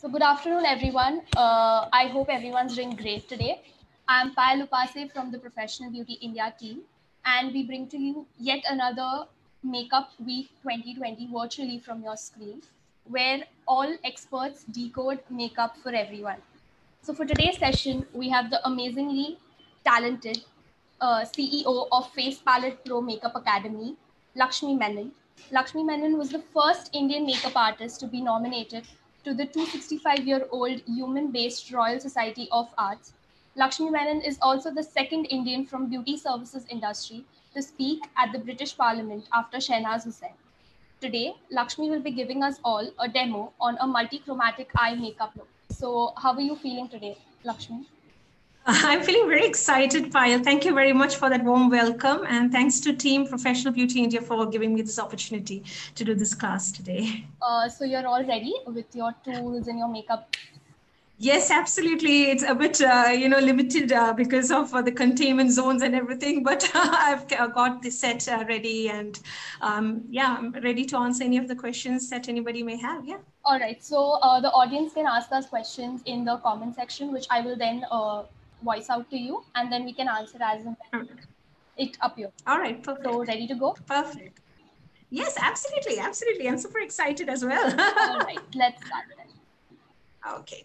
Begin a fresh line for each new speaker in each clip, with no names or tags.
So good afternoon, everyone. Uh, I hope everyone's doing great today. I'm Payal Upase from the Professional Beauty India team, and we bring to you yet another Makeup Week 2020 virtually from your screen, where all experts decode makeup for everyone. So for today's session, we have the amazingly talented uh, CEO of Face Palette Pro Makeup Academy, Lekshmi Menon. Lekshmi Menon was the first Indian makeup artist to be nominated to the 265 year old human based Royal Society of Arts. Lekshmi Menon is also the second Indian from beauty services industry to speak at the British Parliament after Shahnaz Husain. Today, Lekshmi will be giving us all a demo on a multi-chromatic eye makeup look. So how are you feeling today, Lekshmi?
I'm feeling very excited, Payal. Thank you very much for that warm welcome. And thanks to Team Professional Beauty India for giving me this opportunity to do this class today.
Uh, so you're all ready with your tools and your makeup
Yes, absolutely. It's a bit, uh, you know, limited uh, because of uh, the containment zones and everything. But I've got the set uh, ready, and um, yeah, I'm ready to answer any of the questions that anybody may have. Yeah.
All right. So uh, the audience can ask us questions in the comment section, which I will then uh, voice out to you, and then we can answer as it appears.
All right. Perfect.
So ready to go?
Perfect. Yes, absolutely, absolutely. I'm super excited as well.
All right. Let's start.
Okay,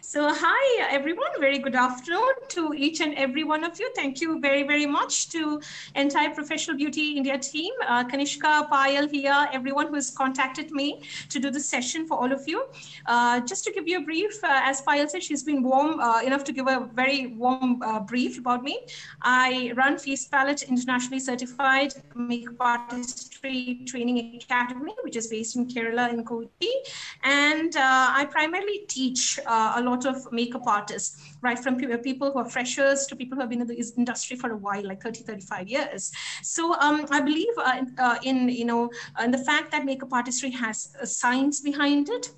so hi everyone, very good afternoon to each and every one of you. Thank you very, very much to entire Professional Beauty India team, uh, Kanishka, Payal here, everyone who has contacted me to do this session for all of you. Uh, just to give you a brief, uh, as Payal said, she's been warm uh, enough to give a very warm uh, brief about me. I run Face Palette Internationally Certified Makeup Artistry Training Academy, which is based in Kerala in Kochi. And uh, I primarily teach uh, a lot of makeup artists, right? From people who are freshers to people who have been in the industry for a while, like 30, 35 years. So um, I believe uh, uh, in, you know, in the fact that makeup artistry has a science behind it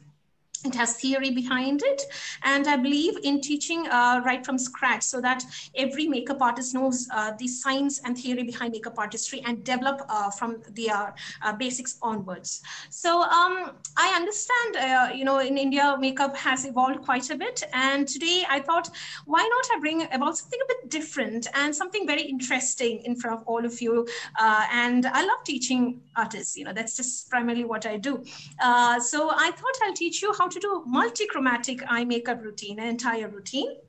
it has theory behind it. And i believe in teaching uh, right from scratch so that every makeup artist knows uh, the science and theory behind makeup artistry and develop uh, from their uh, basics onwards. So um, i understand uh, you know in india makeup has evolved quite a bit. And today i thought why not i bring about something a bit different and something very interesting in front of all of you? Uh, and i love teaching artists you know that's just primarily what i do. So i thought i'll teach you how to do multi-chromatic eye makeup routine, an entire routine.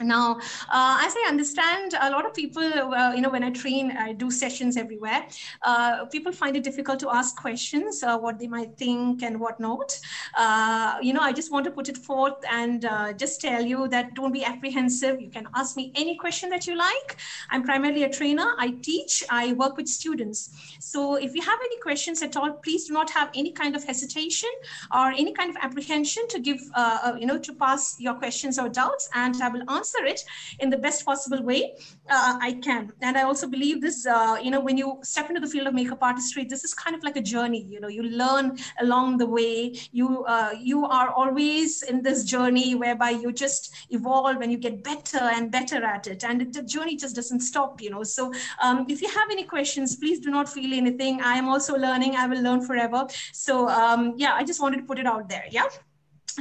Now, uh, as I understand, a lot of people, uh, you know, when I train, I do sessions everywhere. Uh, people find it difficult to ask questions, uh, what they might think and what not. Uh, you know, I just want to put it forth and uh, just tell you that don't be apprehensive. You can ask me any question that you like. I'm primarily a trainer. I teach. I work with students. So if you have any questions at all, please do not have any kind of hesitation or any kind of apprehension to give, you know, to pass your questions or doubts, and I will answer it in the best possible way uh, I can. And I also believe this, uh, you know, when you step into the field of makeup artistry, this is kind of like a journey. You know, you learn along the way. You uh, you are always in this journey whereby you just evolve and you get better and better at it. And the journey just doesn't stop. You know, so um, if you have any questions, please do not feel anything. I am also learning. I will learn forever. So um, yeah, I just wanted to put it out there. Yeah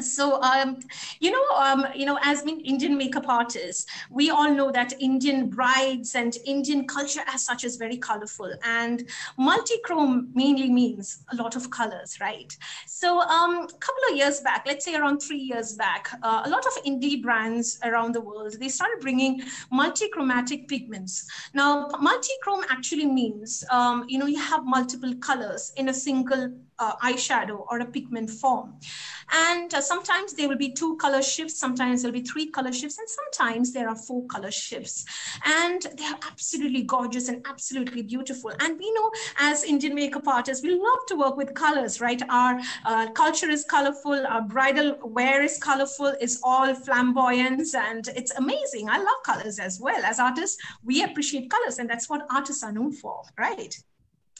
so um, you know um, you know as indian makeup artists we all know that indian brides and indian culture as such is very colorful. And multi-chrome mainly means a lot of colors right? So um, a couple of years back let's say around three years back uh, a lot of indie brands around the world they started bringing multi-chromatic pigments. Now multi-chrome actually means um, you know you have multiple colors in a single uh, eyeshadow or a pigment form. And uh, sometimes there will be two color shifts, sometimes there'll be three color shifts, and sometimes there are four color shifts. And they're absolutely gorgeous and absolutely beautiful. And we know as Indian makeup artists, we love to work with colors, right? Our uh, culture is colorful, our bridal wear is colorful, it's all flamboyance, and it's amazing. I love colors as well. As artists, we appreciate colors, and that's what artists are known for, right?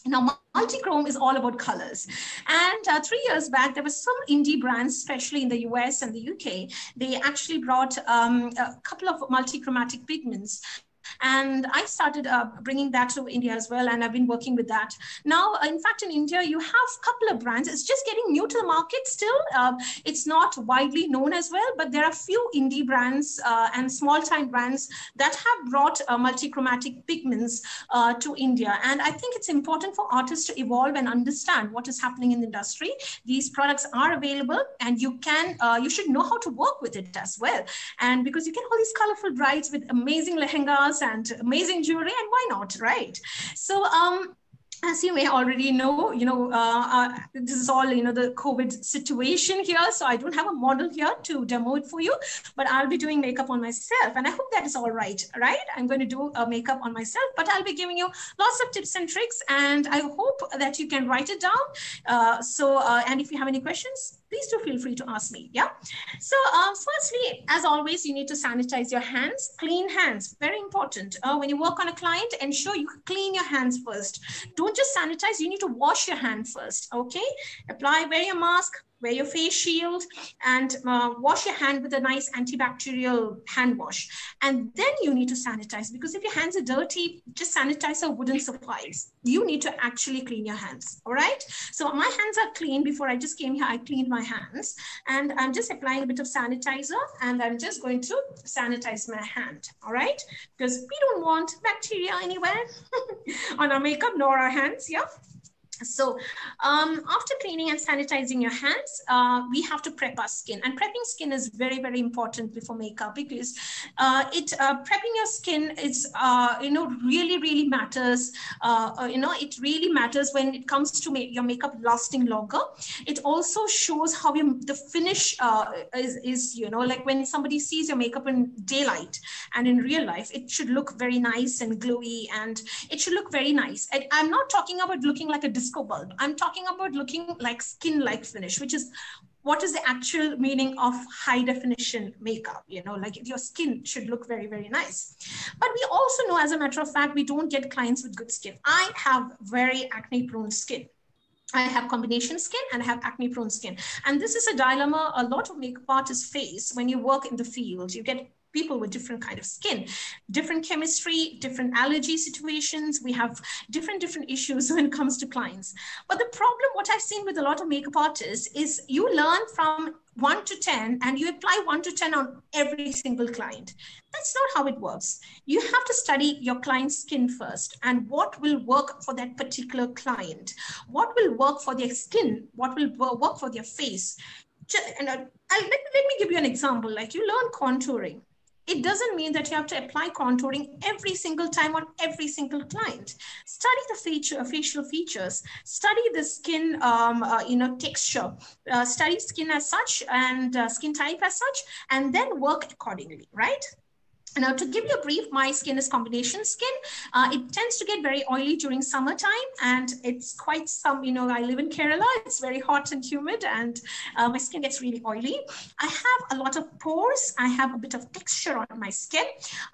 Now, multi-chrome is all about colors. And uh, three years back, there were some indie brands, especially in the US and the UK, they actually brought um, a couple of multi-chromatic pigments And I started uh, bringing that to India as well. And I've been working with that. Now, in fact, in India, you have a couple of brands. It's just getting new to the market still. Uh, it's not widely known as well, but there are few indie brands uh, and small time brands that have brought uh, multichromatic pigments uh, to India. And I think it's important for artists to evolve and understand what is happening in the industry. These products are available and you can, uh, you should know how to work with it as well. And because you get all these colorful brides with amazing lehengas and amazing jewelry and why not, right? So, um, as you may already know, you know, uh, uh, this is all, you know, the COVID situation here. So I don't have a model here to demo it for you, but I'll be doing makeup on myself. And I hope that is all right, right? I'm going to do a makeup on myself, but I'll be giving you lots of tips and tricks. And I hope that you can write it down. Uh, so, uh, and if you have any questions, please do feel free to ask me. Yeah. So uh, firstly, as always, you need to sanitize your hands, clean hands, very important. Uh, when you work on a client, ensure you clean your hands first. Don't just sanitize, you need to wash your hand first. Okay. Apply, wear your mask, wear your face shield and uh, wash your hand with a nice antibacterial hand wash. And then you need to sanitize because if your hands are dirty, just sanitizer wouldn't suffice. You need to actually clean your hands. All right. So my hands are clean. Before I just came here, I cleaned my hands and I'm just applying a bit of sanitizer and I'm just going to sanitize my hand. All right. Because we don't want bacteria anywhere on our makeup nor our hands. Yeah. So um, after cleaning and sanitizing your hands, uh, we have to prep our skin. And prepping skin is very, very important before makeup because uh, it uh, prepping your skin is, uh, you know, really, really matters. Uh, uh, you know, it really matters when it comes to make your makeup lasting longer. It also shows how the finish is, is, you know, like when somebody sees your makeup in daylight and in real life, it should look very nice and glowy and it should look very nice. I'm not talking about looking like a disco bulb. I'm talking about looking like skin-like finish, which is what is the actual meaning of high definition makeup you know like your skin should look very very nice but we also know as a matter of fact we don't get clients with good skin i have very acne prone skin I have combination skin and I have acne prone skin. And this is a dilemma a lot of makeup artists face when you work in the field. You get people with different kind of skin, different chemistry, different allergy situations. We have different, different issues when it comes to clients. But the problem, what I've seen with a lot of makeup artists is you learn from one to 10 and you apply one to 10 on every single client. That's not how it works. You have to study your client's skin first and what will work for that particular client. What will work for their skin? What will work for their face? And uh, let, let me give you an example. Like you learn contouring it doesn't mean that you have to apply contouring every single time on every single client. Study the feature, facial features, study the skin, um, uh, you know, texture, uh, study skin as such and uh, skin type as such, and then work accordingly, right? Now, to give you a brief, my skin is combination skin. Uh, it tends to get very oily during summertime, and it's quite some, you know, I live in Kerala. It's very hot and humid, and uh, my skin gets really oily. I have a lot of pores. I have a bit of texture on my skin.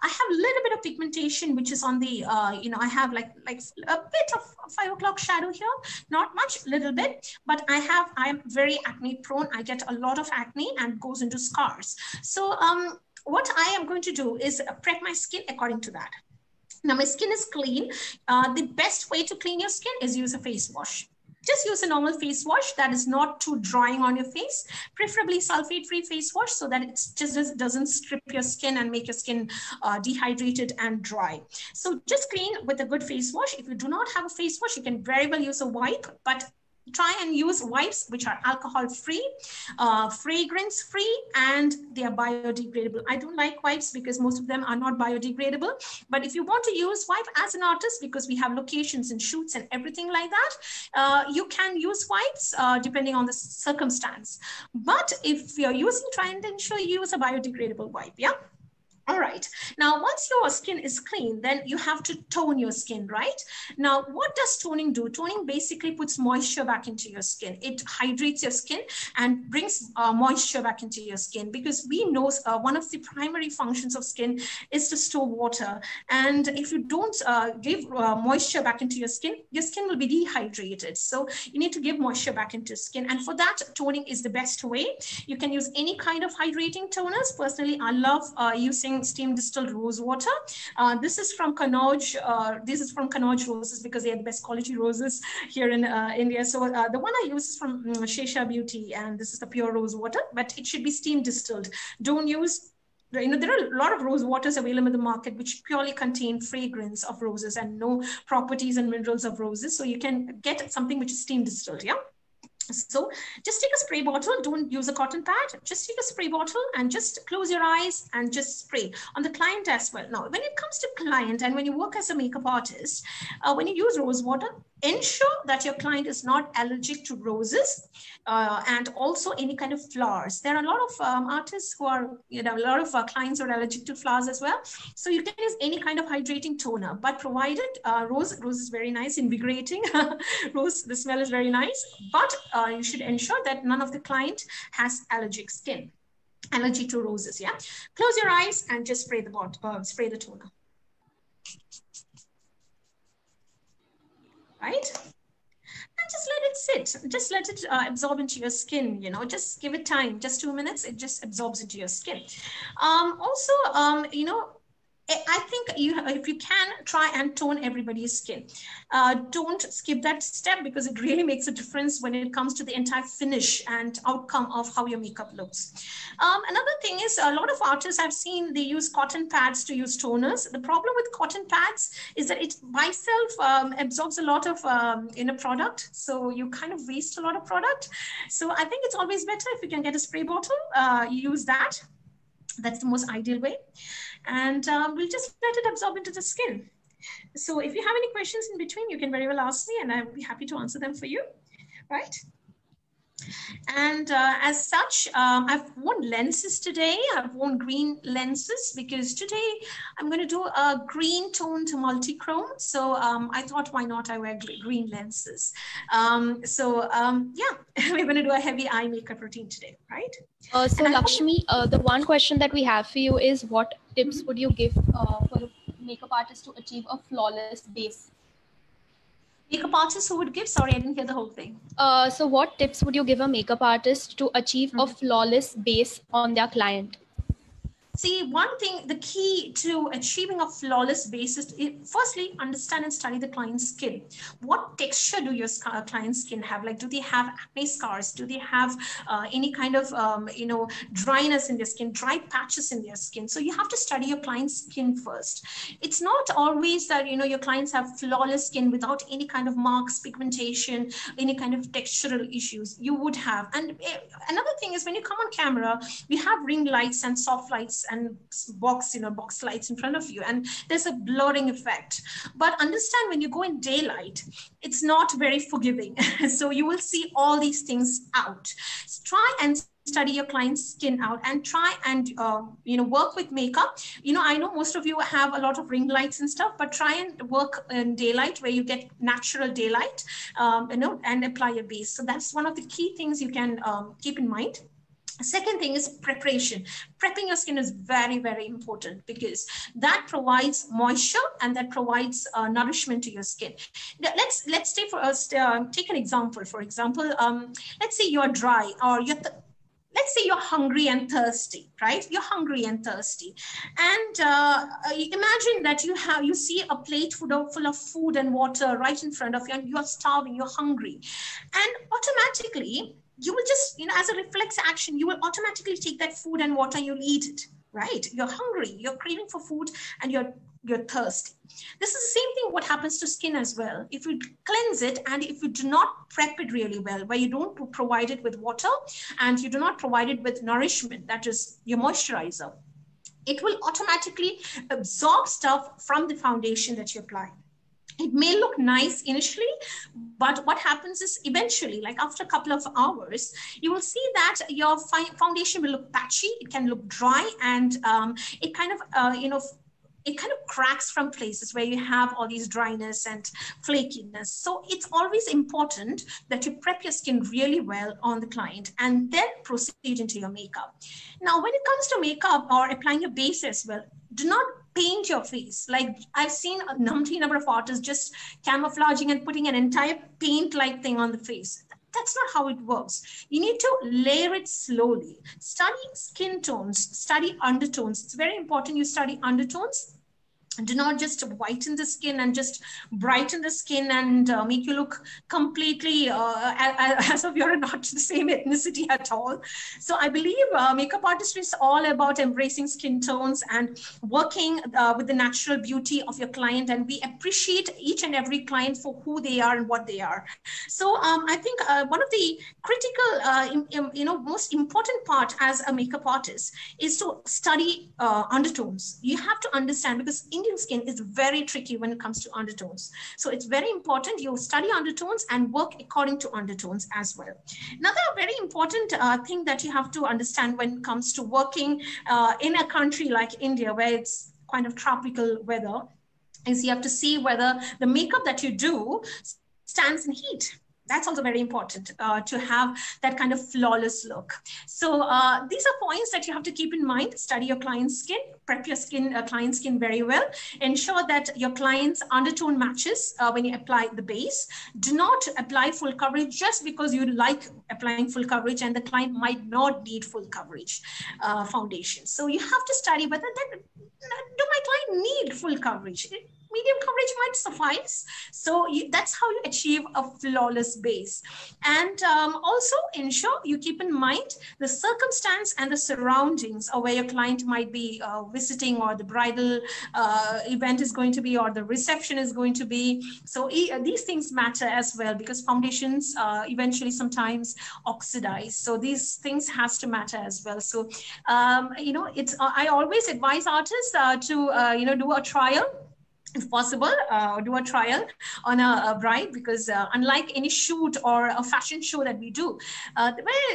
I have a little bit of pigmentation, which is on the, uh, you know, I have like like a bit of five o'clock shadow here. Not much, little bit, but I have, I am very acne prone. I get a lot of acne and goes into scars. So, um, what I am going to do is prep my skin according to that. Now my skin is clean. Uh, the best way to clean your skin is use a face wash. Just use a normal face wash that is not too drying on your face, preferably sulfate-free face wash so that it just doesn't strip your skin and make your skin uh, dehydrated and dry. So just clean with a good face wash. If you do not have a face wash, you can very well use a wipe, but try and use wipes which are alcohol free uh, fragrance free and they are biodegradable. I don't like wipes because most of them are not biodegradable but if you want to use wipe as an artist because we have locations and shoots and everything like that uh, you can use wipes uh, depending on the circumstance. But if you're using try and ensure you use a biodegradable wipe yeah all right. Now, once your skin is clean, then you have to tone your skin, right? Now, what does toning do? Toning basically puts moisture back into your skin. It hydrates your skin and brings uh, moisture back into your skin because we know uh, one of the primary functions of skin is to store water. And if you don't uh, give uh, moisture back into your skin, your skin will be dehydrated. So you need to give moisture back into skin. And for that, toning is the best way. You can use any kind of hydrating toners. Personally, I love uh, using steam distilled rose water. Uh, this is from Kanauj. Uh, this is from Kanauj roses because they are the best quality roses here in uh, India. So uh, the one I use is from um, Shesha Beauty, and this is the pure rose water, but it should be steam distilled. Don't use you know there are a lot of rose waters available in the market which purely contain fragrance of roses and no properties and minerals of roses so you can get something which is steam distilled yeah so just take a spray bottle, don't use a cotton pad, just take a spray bottle and just close your eyes and just spray. On the client as well. Now, when it comes to client and when you work as a makeup artist, uh, when you use rose water, ensure that your client is not allergic to roses uh, and also any kind of flowers. There are a lot of um, artists who are, you know, a lot of our clients are allergic to flowers as well. So you can use any kind of hydrating toner, but provided uh, rose, rose is very nice, invigorating. rose, the smell is very nice, but uh, you should ensure that none of the client has allergic skin allergy to roses yeah close your eyes and just spray the bot uh, spray the toner right? And just let it sit. Just let it uh, absorb into your skin you know just give it time. Just two minutes it just absorbs into your skin. Um, also um, you know I think you, if you can try and tone everybody's skin, uh, don't skip that step because it really makes a difference when it comes to the entire finish and outcome of how your makeup looks. Um, another thing is a lot of artists I've seen they use cotton pads to use toners. The problem with cotton pads is that it by itself um, absorbs a lot of um, in a product, so you kind of waste a lot of product. So I think it's always better if you can get a spray bottle, uh, use that. That's the most ideal way and um, we'll just let it absorb into the skin. So if you have any questions in between, you can very well ask me and I'll be happy to answer them for you, right? And uh, as such, um, I've worn lenses today. I've worn green lenses because today I'm going to do a green tone to multi-chrome. So um, I thought, why not I wear green lenses? Um, so um, yeah, we're going to do a heavy eye makeup routine today, right?
Uh, so and Lekshmi, uh, the one question that we have for you is what tips mm -hmm. would you give uh, for a makeup artist to achieve a flawless base?
Makeup artist who would give? Sorry i didn't hear the whole thing.
Uh, so what tips would you give a makeup artist to achieve mm-hmm. a flawless base on their client
See, one thing, the key to achieving a flawless basis, is firstly, understand and study the client's skin. What texture do your uh, client's skin have? Like, do they have acne scars? Do they have uh, any kind of, um, you know, dryness in their skin, dry patches in their skin? So you have to study your client's skin first. It's not always that, you know, your clients have flawless skin without any kind of marks, pigmentation, any kind of textural issues. You would have. And eh, another thing is when you come on camera, we have ring lights and soft lights and box, you know, box lights in front of you. And there's a blurring effect. But understand when you go in daylight, it's not very forgiving. so you will see all these things out. Try and study your client's skin out and try and uh, you know work with makeup you know i know most of you have a lot of ring lights and stuff but try and work in daylight where you get natural daylight um, you know and apply a base so that's one of the key things you can um, keep in mind Second thing is preparation. Prepping your skin is very, very important because that provides moisture and that provides uh, nourishment to your skin. Let's let's take for us uh, take an example. For example, um, let's say you're dry or you're let's say you're hungry and thirsty right you're hungry and thirsty and uh, imagine that you have you see a plate full of, full of food and water right in front of you and you're starving you're hungry and automatically you will just, you know, as a reflex action, you will automatically take that food and water, you'll eat it, right? You're hungry, you're craving for food, and you're you're thirsty. This is the same thing what happens to skin as well. If you cleanse it and if you do not prep it really well, where you don't provide it with water and you do not provide it with nourishment, that is your moisturizer, it will automatically absorb stuff from the foundation that you apply it may look nice initially but what happens is eventually like after a couple of hours you will see that your foundation will look patchy it can look dry and um, it kind of uh, you know it kind of cracks from places where you have all these dryness and flakiness. So it's always important that you prep your skin really well on the client and then proceed into your makeup. Now, when it comes to makeup or applying your base as well, do not paint your face. Like I've seen a number of artists just camouflaging and putting an entire paint like thing on the face. that's not how it works. You need to layer it slowly. Study skin tones, study undertones. It's very important you study undertones do not just whiten the skin and just brighten the skin and uh, make you look completely uh, as if you're not the same ethnicity at all. So I believe uh, makeup artistry is all about embracing skin tones and working uh, with the natural beauty of your client. And we appreciate each and every client for who they are and what they are. So um, I think uh, one of the critical, uh, you know, most important part as a makeup artist is to study undertones. You have to understand because Indian Indian skin is very tricky when it comes to undertones. So it's very important you study undertones and work according to undertones as well. Another very important uh, thing that you have to understand when it comes to working uh, in a country like India, where it's kind of tropical weather, is you have to see whether the makeup that you do stands in heat that's also very important uh, to have that kind of flawless look. So uh, these are points that you have to keep in mind. Study your client's skin, prep your skin, uh, client's skin very well. Ensure that your client's undertone matches uh, when you apply the base. Do not apply full coverage just because you like applying full coverage and the client might not need full coverage uh, foundation. So you have to study whether that, do my client need full coverage? Medium coverage might suffice. So you, that's how you achieve a flawless base. And um, also ensure you keep in mind the circumstance and the surroundings of where your client might be uh, visiting or the bridal uh, event is going to be or the reception is going to be. So e these things matter as well because foundations uh, eventually sometimes oxidize. So these things has to matter as well. So, um, you know, it's I always advise artists uh, to, uh, you know, do a trial if possible, uh, do a trial on a, a bride because uh, unlike any shoot or a fashion show that we do, uh,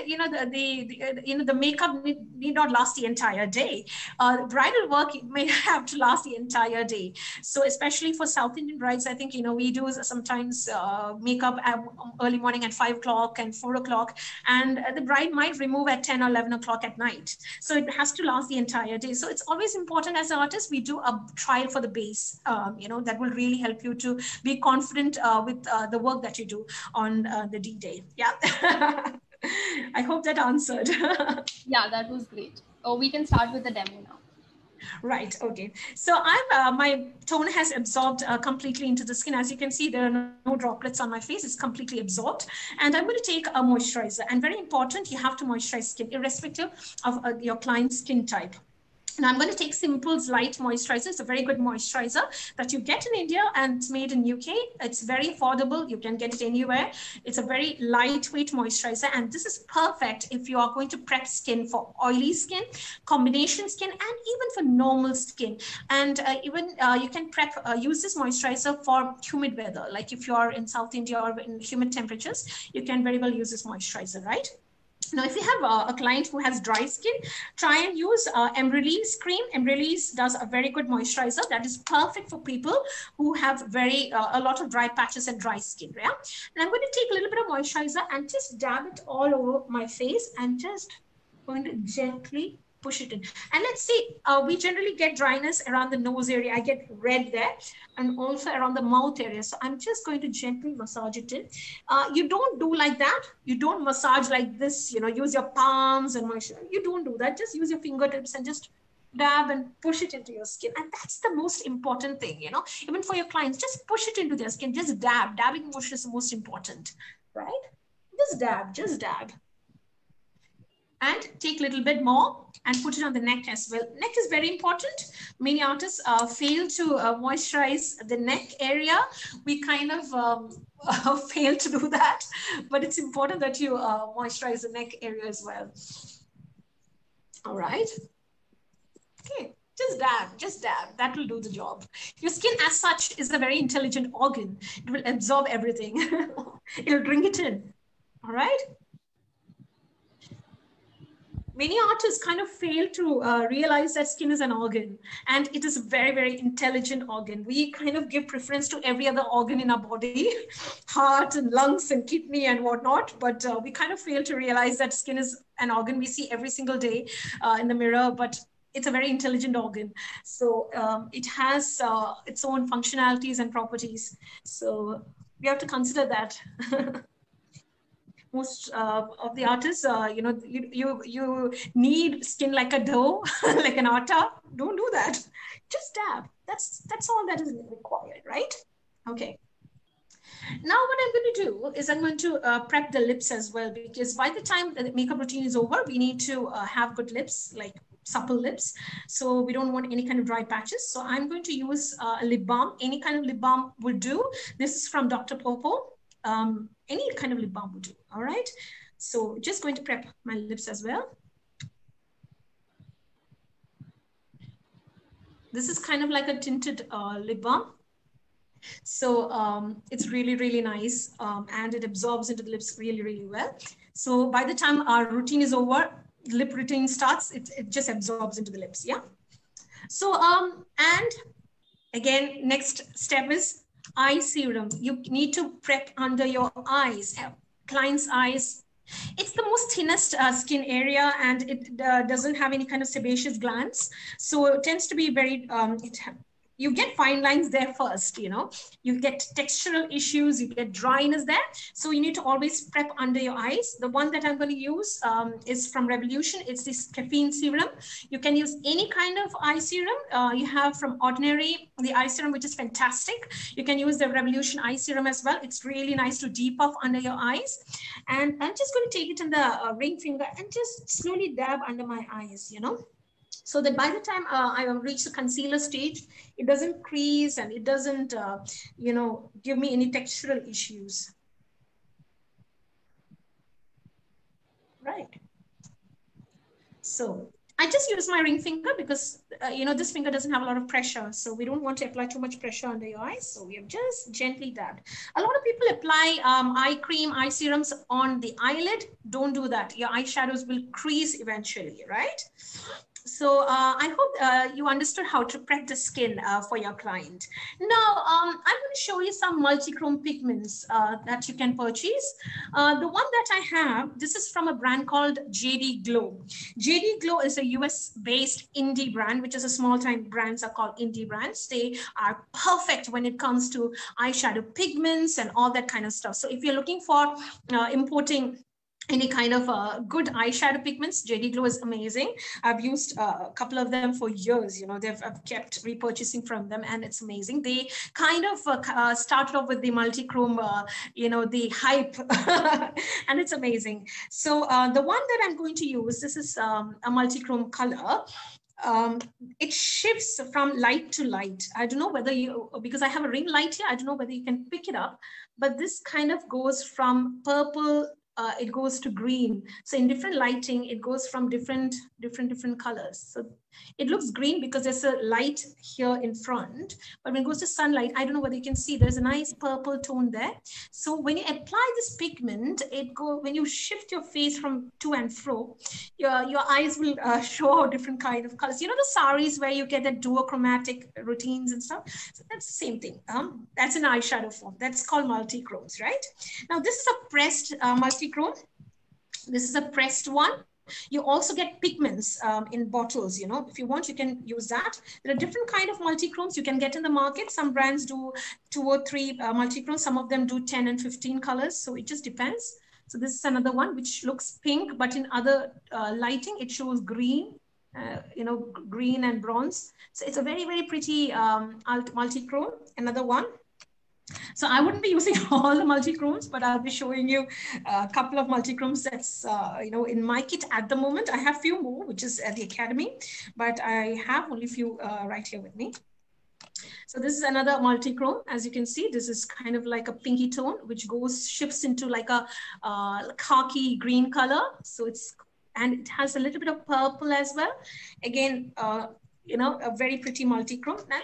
you know the, the, the, you know the makeup need, need, not last the entire day. Uh, bridal work may have to last the entire day. So especially for South Indian brides, I think you know we do sometimes uh, makeup at early morning at five o'clock and four o'clock, and the bride might remove at ten or eleven o'clock at night. So it has to last the entire day. So it's always important as an artist we do a trial for the base. Um, you know, that will really help you to be confident uh, with uh, the work that you do on uh, the D-Day. Yeah. I hope that answered.
yeah, that was great. Oh, we can start with the demo now.
Right. Okay. So I'm uh, my tone has absorbed uh, completely into the skin. As you can see, there are no, no, droplets on my face. It's completely absorbed. And I'm going to take a moisturizer. And very important, you have to moisturize skin, irrespective of uh, your client's skin type. Now I'm going to take Simple's Light Moisturizer. It's a very good moisturizer that you get in India and it's made in UK. It's very affordable. You can get it anywhere. It's a very lightweight moisturizer. And this is perfect if you are going to prep skin for oily skin, combination skin, and even for normal skin. And uh, even uh, you can prep, uh, use this moisturizer for humid weather. Like if you are in South India or in humid temperatures, you can very well use this moisturizer, right? Now, if you have a, a, client who has dry skin, try and use uh, Embryolisse cream. Embryolisse does a very good moisturizer that is perfect for people who have very uh, a lot of dry patches and dry skin. Yeah, and I'm going to take a little bit of moisturizer and just dab it all over my face and just going to gently push it in. And let's see, uh, we generally get dryness around the nose area. I get red there and also around the mouth area. So I'm just going to gently massage it in. Uh, you don't do like that. You don't massage like this, you know, use your palms and moisture. You don't do that. Just use your fingertips and just dab and push it into your skin. And that's the most important thing, you know, even for your clients, just push it into their skin, just dab. Dabbing motion is the most important, right? Just dab, just dab and take a little bit more and put it on the neck as well. Neck is very important. Many artists uh, fail to uh, moisturize the neck area. We kind of um, uh, fail to do that, but it's important that you uh, moisturize the neck area as well. All right. Okay, just dab, just dab. That will do the job. Your skin as such is a very intelligent organ. It will absorb everything. It'll bring it in. All right many artists kind of fail to uh, realize that skin is an organ and it is a very, very intelligent organ. We kind of give preference to every other organ in our body, heart and lungs and kidney and whatnot, but uh, we kind of fail to realize that skin is an organ we see every single day uh, in the mirror, but it's a very intelligent organ. So um, it has uh, its own functionalities and properties. So we have to consider that. most uh, of the artists, uh, you know, you, you, you need skin like a dough, like an atta. Don't do that. Just dab. That's, that's all that is required, right? Okay. Now what I'm going to do is I'm going to uh, prep the lips as well because by the time the makeup routine is over, we need to uh, have good lips, like supple lips. So we don't want any kind of dry patches. So I'm going to use uh, a lip balm. Any kind of lip balm will do. This is from Dr. PAWPAW. Um, any kind of lip balm will do. All right. So just going to prep my lips as well. This is kind of like a tinted uh, lip balm. So um, it's really, really nice um, and it absorbs into the lips really, really well. So by the time our routine is over, lip routine starts, it, it just absorbs into the lips, yeah? So, um, and again, next step is eye serum. You need to prep under your eyes, client's eyes. It's the most thinnest uh, skin area and it uh, doesn't have any kind of sebaceous glands. So it tends to be very, um, it you get fine lines there first you know. You get textural issues you get dryness there. So you need to always prep under your eyes. The one that i'm going to use um, is from revolution. It's this caffeine serum. You can use any kind of eye serum. Uh, you have from ordinary the eye serum which is fantastic. You can use the revolution eye serum as well. It's really nice to deep depuff under your eyes. And i'm just going to take it in the uh, ring finger and just slowly dab under my eyes you know so that by the time uh, I reach the concealer stage, it doesn't crease and it doesn't, uh, you know, give me any textural issues. Right. So I just use my ring finger because, uh, you know, this finger doesn't have a lot of pressure. So we don't want to apply too much pressure under your eyes. So we have just gently dabbed. A lot of people apply um, eye cream, eye serums on the eyelid. Don't do that. Your eyeshadows will crease eventually, right? So uh, I hope uh, you understood how to prep the skin uh, for your client. Now, um, I'm going to show you some multi-chrome pigments that you can purchase. The one that I have, this is from a brand called JD Glow. JD Glow is a US-based indie brand, which is a small-time brands are called indie brands. They are perfect when it comes to eyeshadow pigments and all that kind of stuff. So if you're looking for uh, importing any kind of uh, good eyeshadow pigments. Jd glow is amazing. I've used uh, a couple of them for years you know they've I've kept repurchasing from them and it's amazing. They kind of uh, uh started off with the multi-chrome uh, you know the hype and it's amazing. So uh, the one that i'm going to use this is um, a multi-chrome color. Um, it shifts from light to light. I don't know whether you, because I have a ring light here, I don't know whether you can pick it up, but this kind of goes from purple uh, it goes to green. So in different lighting, it goes from different, different, different colors. So it looks green because there's a light here in front, but when it goes to sunlight, I don't know whether you can see, there's a nice purple tone there. So when you apply this pigment, it go when you shift your face from to and fro, your, your eyes will uh, show different kind of colors. You know the saris where you get the duochromatic routines and stuff? So that's the same thing. Um, that's an eyeshadow form. That's called multi-chromes, right? Now this is a pressed uh, multi-chrome. This is a pressed one. You also get pigments um, in bottles, you know, if you want, you can use that. There are different kind of multi-chromes you can get in the market. Some brands do two or three uh, multi-chromes. Some of them do 10 and 15 colors. So it just depends. So this is another one which looks pink, but in other uh, lighting, it shows green, uh, you know, green and bronze. So it's a very, very pretty um, multi-chrome. Another one. So I wouldn't be using all the multi-chromes, but I'll be showing you a couple of multi-chromes that's, uh, you know, in my kit at the moment. I have few more, which is at the Academy, but I have only few uh, right here with me. So this is another multi-chrome. As you can see, this is kind of like a pinky tone, which goes, shifts into like a uh, khaki green color. So it's, and it has a little bit of purple as well. Again, uh, you know, a very pretty multi-chrome. Now,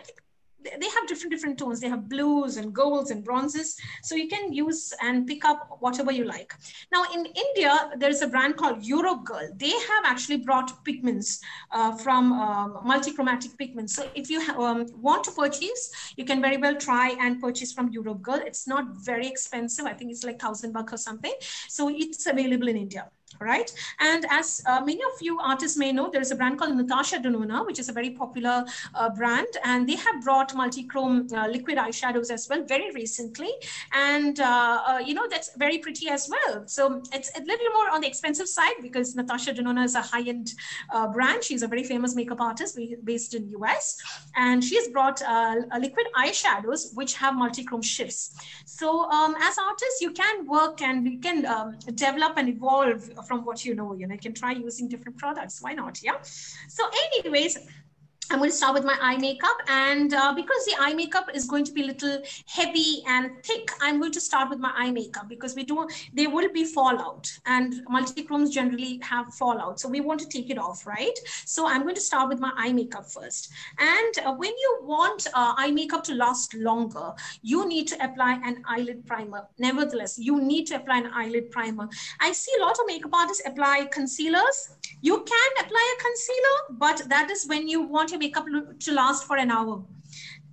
they have different different tones. They have blues and golds and bronzes. So you can use and pick up whatever you like. Now in india there's a brand called europe girl. They have actually brought pigments uh, from um, multichromatic pigments. So if you um, want to purchase you can very well try and purchase from europe girl. It's not very expensive. I think it's like thousand bucks or something. So it's available in india right? And as uh, many of you artists may know, there is a brand called Natasha Denona, which is a very popular uh, brand, and they have brought multi-chrome uh, liquid eyeshadows as well very recently, and uh, uh, you know that's very pretty as well. So it's a little more on the expensive side because Natasha Denona is a high-end uh, brand. She's a very famous makeup artist based in US, and she has brought liquid eyeshadows which have multi-chrome shifts. So um, as artists, you can work and you can um, develop and evolve from what you know. You know, you can try using different products. Why not? Yeah. So, anyways, I'm going to start with my eye makeup. And uh, because the eye makeup is going to be a little heavy and thick, I'm going to start with my eye makeup because we do, there will be fallout and multi-chromes generally have fallout. So we want to take it off, right? So I'm going to start with my eye makeup first. And uh, when you want uh, eye makeup to last longer, you need to apply an eyelid primer. Nevertheless, you need to apply an eyelid primer. I see a lot of makeup artists apply concealers. You can apply a concealer, but that is when you want your makeup to last for an hour.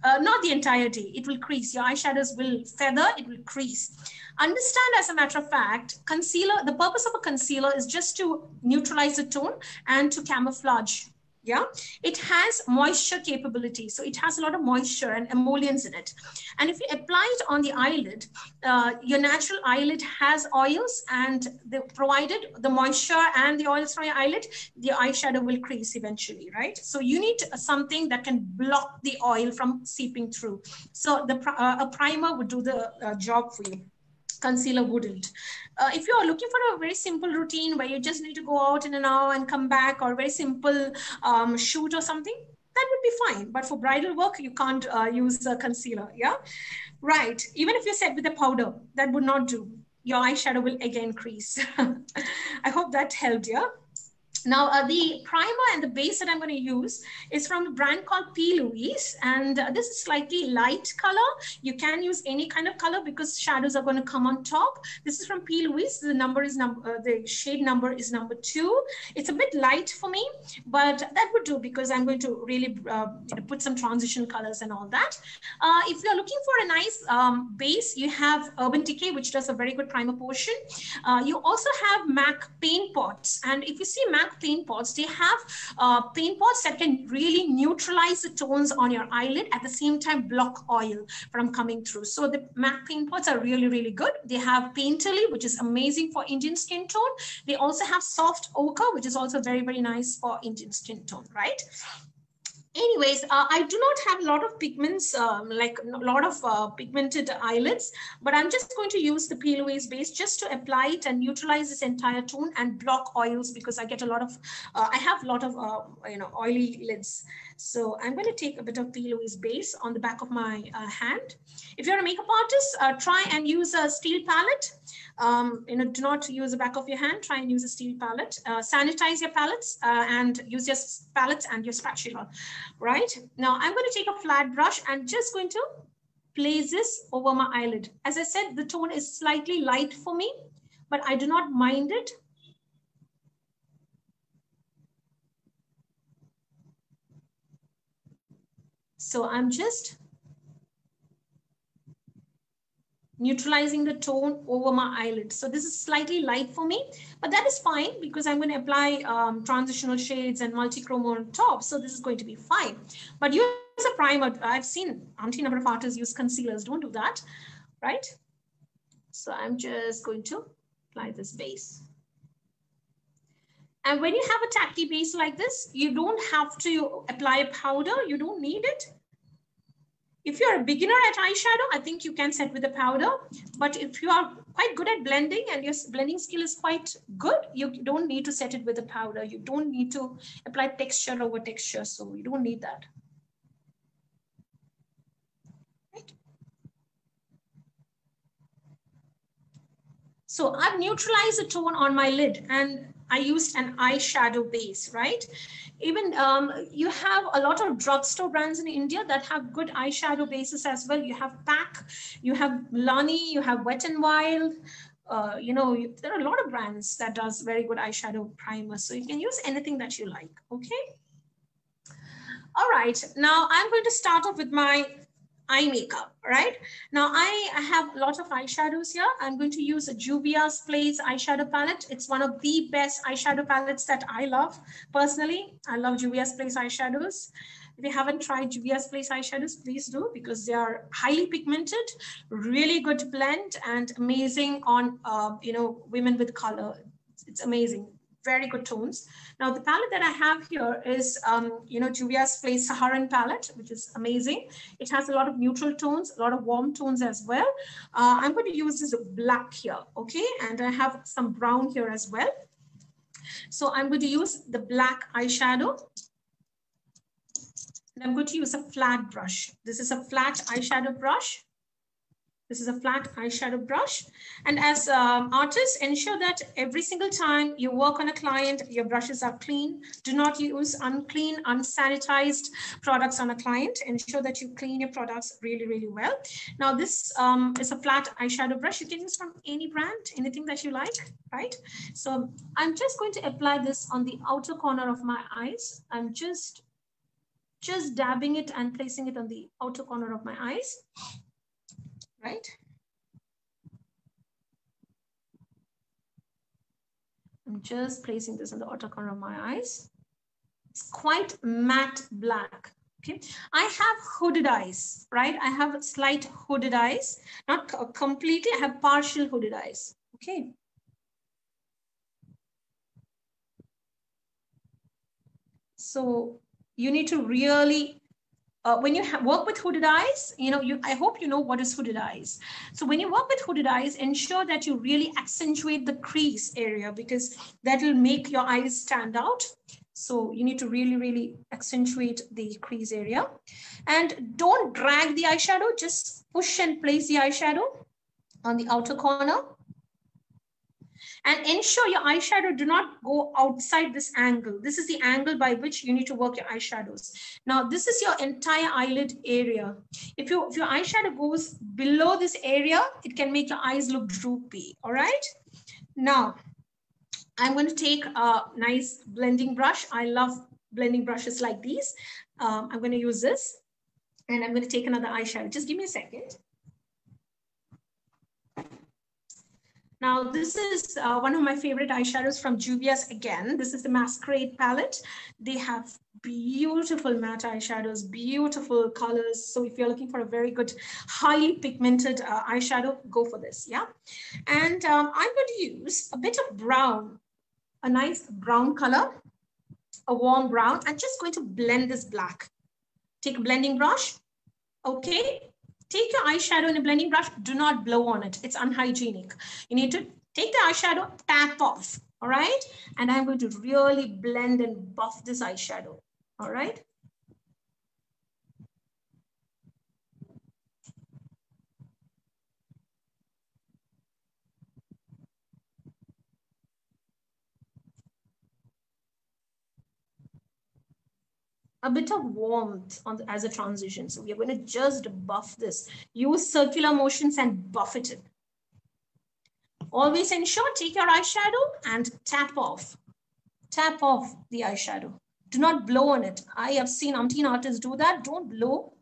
Uh, not the entire day. It will crease. Your eyeshadows will feather, it will crease. Understand as a matter of fact, concealer, the purpose of a concealer is just to neutralize the tone and to camouflage yeah? It has moisture capability. So it has a lot of moisture and emollients in it. And if you apply it on the eyelid uh, your natural eyelid has oils and the, provided the moisture and the oils from your eyelid the eyeshadow will crease eventually right? So you need something that can block the oil from seeping through. So the uh, a primer would do the uh, job for you. Concealer wouldn't. Uh, if you're looking for a very simple routine where you just need to go out in an hour and come back or very simple um, shoot or something, that would be fine. But for bridal work, you can't uh, use a concealer, yeah? Right, even if you're set with a powder, that would not do. Your eyeshadow will again crease. I hope that helped, yeah? Now, uh, the primer and the base that I'm going to use is from a brand called P. Louise. And uh, this is slightly light color. You can use any kind of color because shadows are going to come on top. This is from P. Louise. The number is number, uh, the shade number is number two. It's a bit light for me, but that would do because I'm going to really uh, put some transition colors and all that. Uh, if you're looking for a nice um, base, you have Urban Decay, which does a very good primer portion. Uh, you also have MAC paint pots. And if you see MAC paint pots, they have uh, paint pots that can really neutralize the tones on your eyelid at the same time block oil from coming through. So the MAC paint pots are really, really good. They have Painterly, which is amazing for Indian skin tone. They also have soft ochre, which is also very, very nice for Indian skin tone, right? Anyways, uh, I do not have a lot of pigments, um, like a lot of uh, pigmented eyelids, but I'm just going to use the P. Louise base just to apply it and neutralize this entire tone and block oils because I get a lot of, uh, I have a lot of, uh, you know, oily lids. So I'm going to take a bit of P. Louise base on the back of my uh, hand. If you're a makeup artist, uh, try and use a steel palette. Um, you know, do not use the back of your hand. Try and use a steel palette. Uh, sanitize your palettes uh, and use your palettes and your spatula, right? Now I'm going to take a flat brush and just going to place this over my eyelid. As I said, the tone is slightly light for me, but I do not mind it So I'm just neutralizing the tone over my eyelid. So this is slightly light for me, but that is fine because I'm going to apply um, transitional shades and multi-chrome on top. So this is going to be fine. But use a primer. I've seen auntie number of artists use concealers. Don't do that, right? So I'm just going to apply this base. And when you have a tacky base like this, you don't have to apply a powder. You don't need it. If you're a beginner at eyeshadow, I think you can set with a powder. But if you are quite good at blending and your blending skill is quite good, you don't need to set it with a powder. You don't need to apply texture over texture. So you don't need that. So I've neutralized the tone on my lid and I used an eyeshadow base, right? Even um, you have a lot of drugstore brands in India that have good eyeshadow bases as well. You have PAC, you have Lani, you have Wet n Wild. Uh, you know, you, there are a lot of brands that does very good eyeshadow primer. So you can use anything that you like, okay? All right, now I'm going to start off with my eye makeup, right? Now I, have a lot of eyeshadows here. I'm going to use a Juvia's Place eyeshadow palette. It's one of the best eyeshadow palettes that I love personally. I love Juvia's Place eyeshadows. If you haven't tried Juvia's Place eyeshadows, please do because they are highly pigmented, really good blend and amazing on, uh, you know, women with color. It's amazing very good tones. Now the palette that I have here is, um, you know, Juvia's Place Saharan palette, which is amazing. It has a lot of neutral tones, a lot of warm tones as well. Uh, I'm going to use this black here, okay? And I have some brown here as well. So I'm going to use the black eyeshadow. And I'm going to use a flat brush. This is a flat eyeshadow brush. This is a flat eyeshadow brush. And as um, artists, ensure that every single time you work on a client, your brushes are clean. Do not use unclean, unsanitized products on a client. Ensure that you clean your products really, really well. Now this um, is a flat eyeshadow brush. You can use from any brand, anything that you like, right? So I'm just going to apply this on the outer corner of my eyes. I'm just, just dabbing it and placing it on the outer corner of my eyes right? I'm just placing this in the outer corner of my eyes. It's quite matte black. Okay, I have hooded eyes, right? I have slight hooded eyes, not completely, I have partial hooded eyes. Okay. So you need to really uh, when you work with hooded eyes, you know, you, I hope you know what is hooded eyes. So when you work with hooded eyes, ensure that you really accentuate the crease area because that will make your eyes stand out. So you need to really, really accentuate the crease area. And don't drag the eyeshadow, just push and place the eyeshadow on the outer corner and ensure your eyeshadow do not go outside this angle. This is the angle by which you need to work your eyeshadows. Now, this is your entire eyelid area. If, you, if your eyeshadow goes below this area, it can make your eyes look droopy, all right? Now, I'm going to take a nice blending brush. I love blending brushes like these. Um, I'm going to use this and I'm going to take another eyeshadow. Just give me a second. Now, this is uh, one of my favorite eyeshadows from Juvia's again. This is the Masquerade palette. They have beautiful matte eyeshadows, beautiful colors. So if you're looking for a very good, highly pigmented uh, eyeshadow, go for this, yeah? And um, I'm going to use a bit of brown, a nice brown color, a warm brown. I'm just going to blend this black. Take a blending brush, okay? Take your eyeshadow in a blending brush. Do not blow on it. It's unhygienic. You need to take the eyeshadow, tap off. All right. And I'm going to really blend and buff this eyeshadow. All right. A bit of warmth on the, as a transition. So we are going to just buff this. Use circular motions and buff it in. Always ensure, take your eyeshadow and tap off. Tap off the eyeshadow. Do not blow on it. I have seen umpteen artists do that. Don't blow.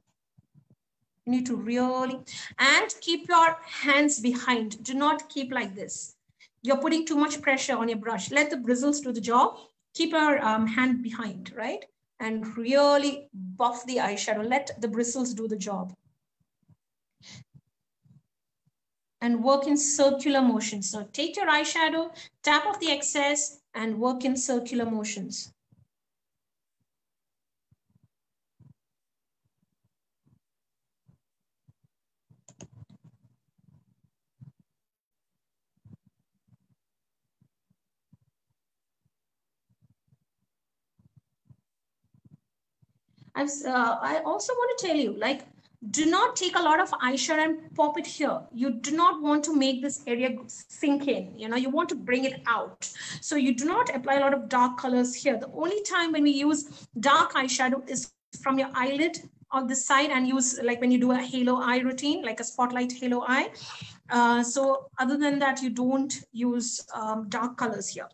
You need to really, and keep your hands behind. Do not keep like this. You're putting too much pressure on your brush. Let the bristles do the job. Keep your um, hand behind, right? And really buff the eyeshadow. Let the bristles do the job. And work in circular motions. So take your eyeshadow, tap off the excess, and work in circular motions. I've, uh, I also want to tell you, like, do not take a lot of eyeshadow and pop it here. You do not want to make this area sink in. You know, you want to bring it out. So you do not apply a lot of dark colors here. The only time when we use dark eyeshadow is from your eyelid on this side and use like when you do a halo eye routine, like a spotlight halo eye. Uh, so other than that, you don't use um, dark colors here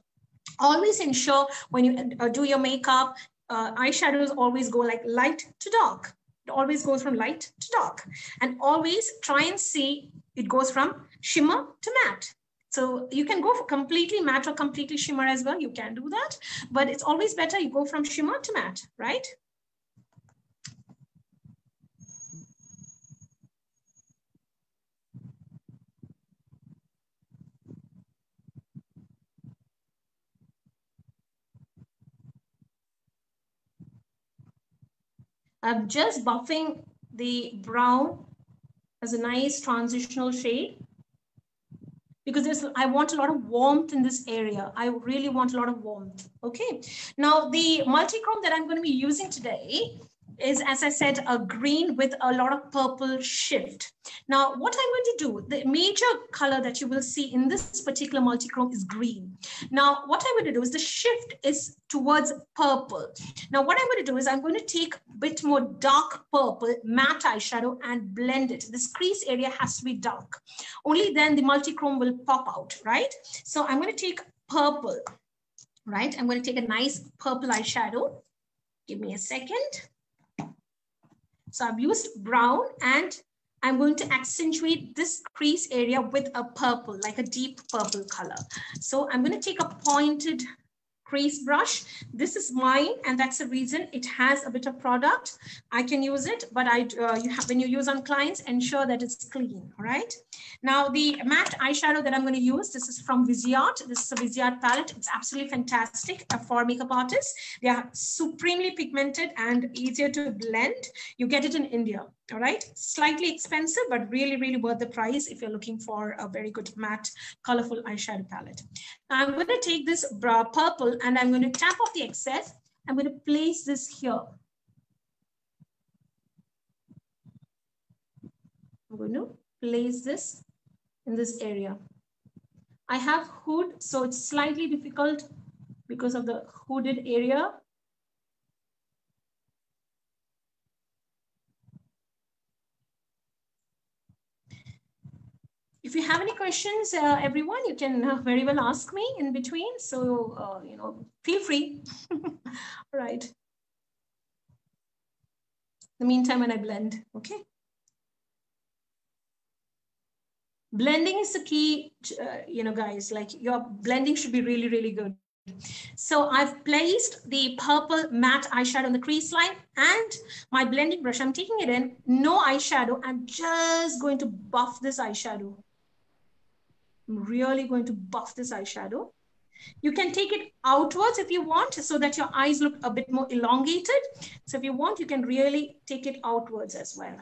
always ensure when you uh, do your makeup uh, eyeshadows always go like light to dark. It always goes from light to dark. And always try and see it goes from shimmer to matte. So you can go for completely matte or completely shimmer as well. You can do that, but it's always better you go from shimmer to matte, right? I'm just buffing the brown as a nice transitional shade because there's I want a lot of warmth in this area. I really want a lot of warmth. Okay. Now the multi-chrome that I'm going to be using today is, as I said, a green with a lot of purple shift. Now, what I'm going to do, the major color that you will see in this particular multi-chrome is green. Now, what I'm going to do is the shift is towards purple. Now, what I'm going to do is I'm going to take a bit more dark purple matte eyeshadow and blend it. This crease area has to be dark. Only then the multi-chrome will pop out, right? So I'm going to take purple, right? I'm going to take a nice purple eyeshadow. Give me a second. So I've used brown and I'm going to accentuate this crease area with a purple, like a deep purple color. So I'm going to take a pointed crease brush. This is mine, and that's the reason it has a bit of product. I can use it, but I uh, you have when you use on clients, ensure that it's clean. All right. Now the matte eyeshadow that I'm going to use, this is from Viseart. This is a Viseart palette. It's absolutely fantastic for makeup artists. They are supremely pigmented and easier to blend. You get it in India. All right, slightly expensive, but really, really worth the price if you're looking for a very good matte, colorful eyeshadow palette. I'm going to take this purple and I'm going to tap off the excess. I'm going to place this here. I'm going to place this in this area. I have hood, so it's slightly difficult because of the hooded area. If you have any questions, uh, everyone, you can uh, very well ask me in between. So, uh, you know, feel free. All right. In the meantime, when I blend, okay. Blending is the key, uh, you know, guys, like your blending should be really, really good. So I've placed the purple matte eyeshadow on the crease line and my blending brush, I'm taking it in, no eyeshadow. I'm just going to buff this eyeshadow. I'm really going to buff this eyeshadow. You can take it outwards if you want so that your eyes look a bit more elongated. So if you want, you can really take it outwards as well.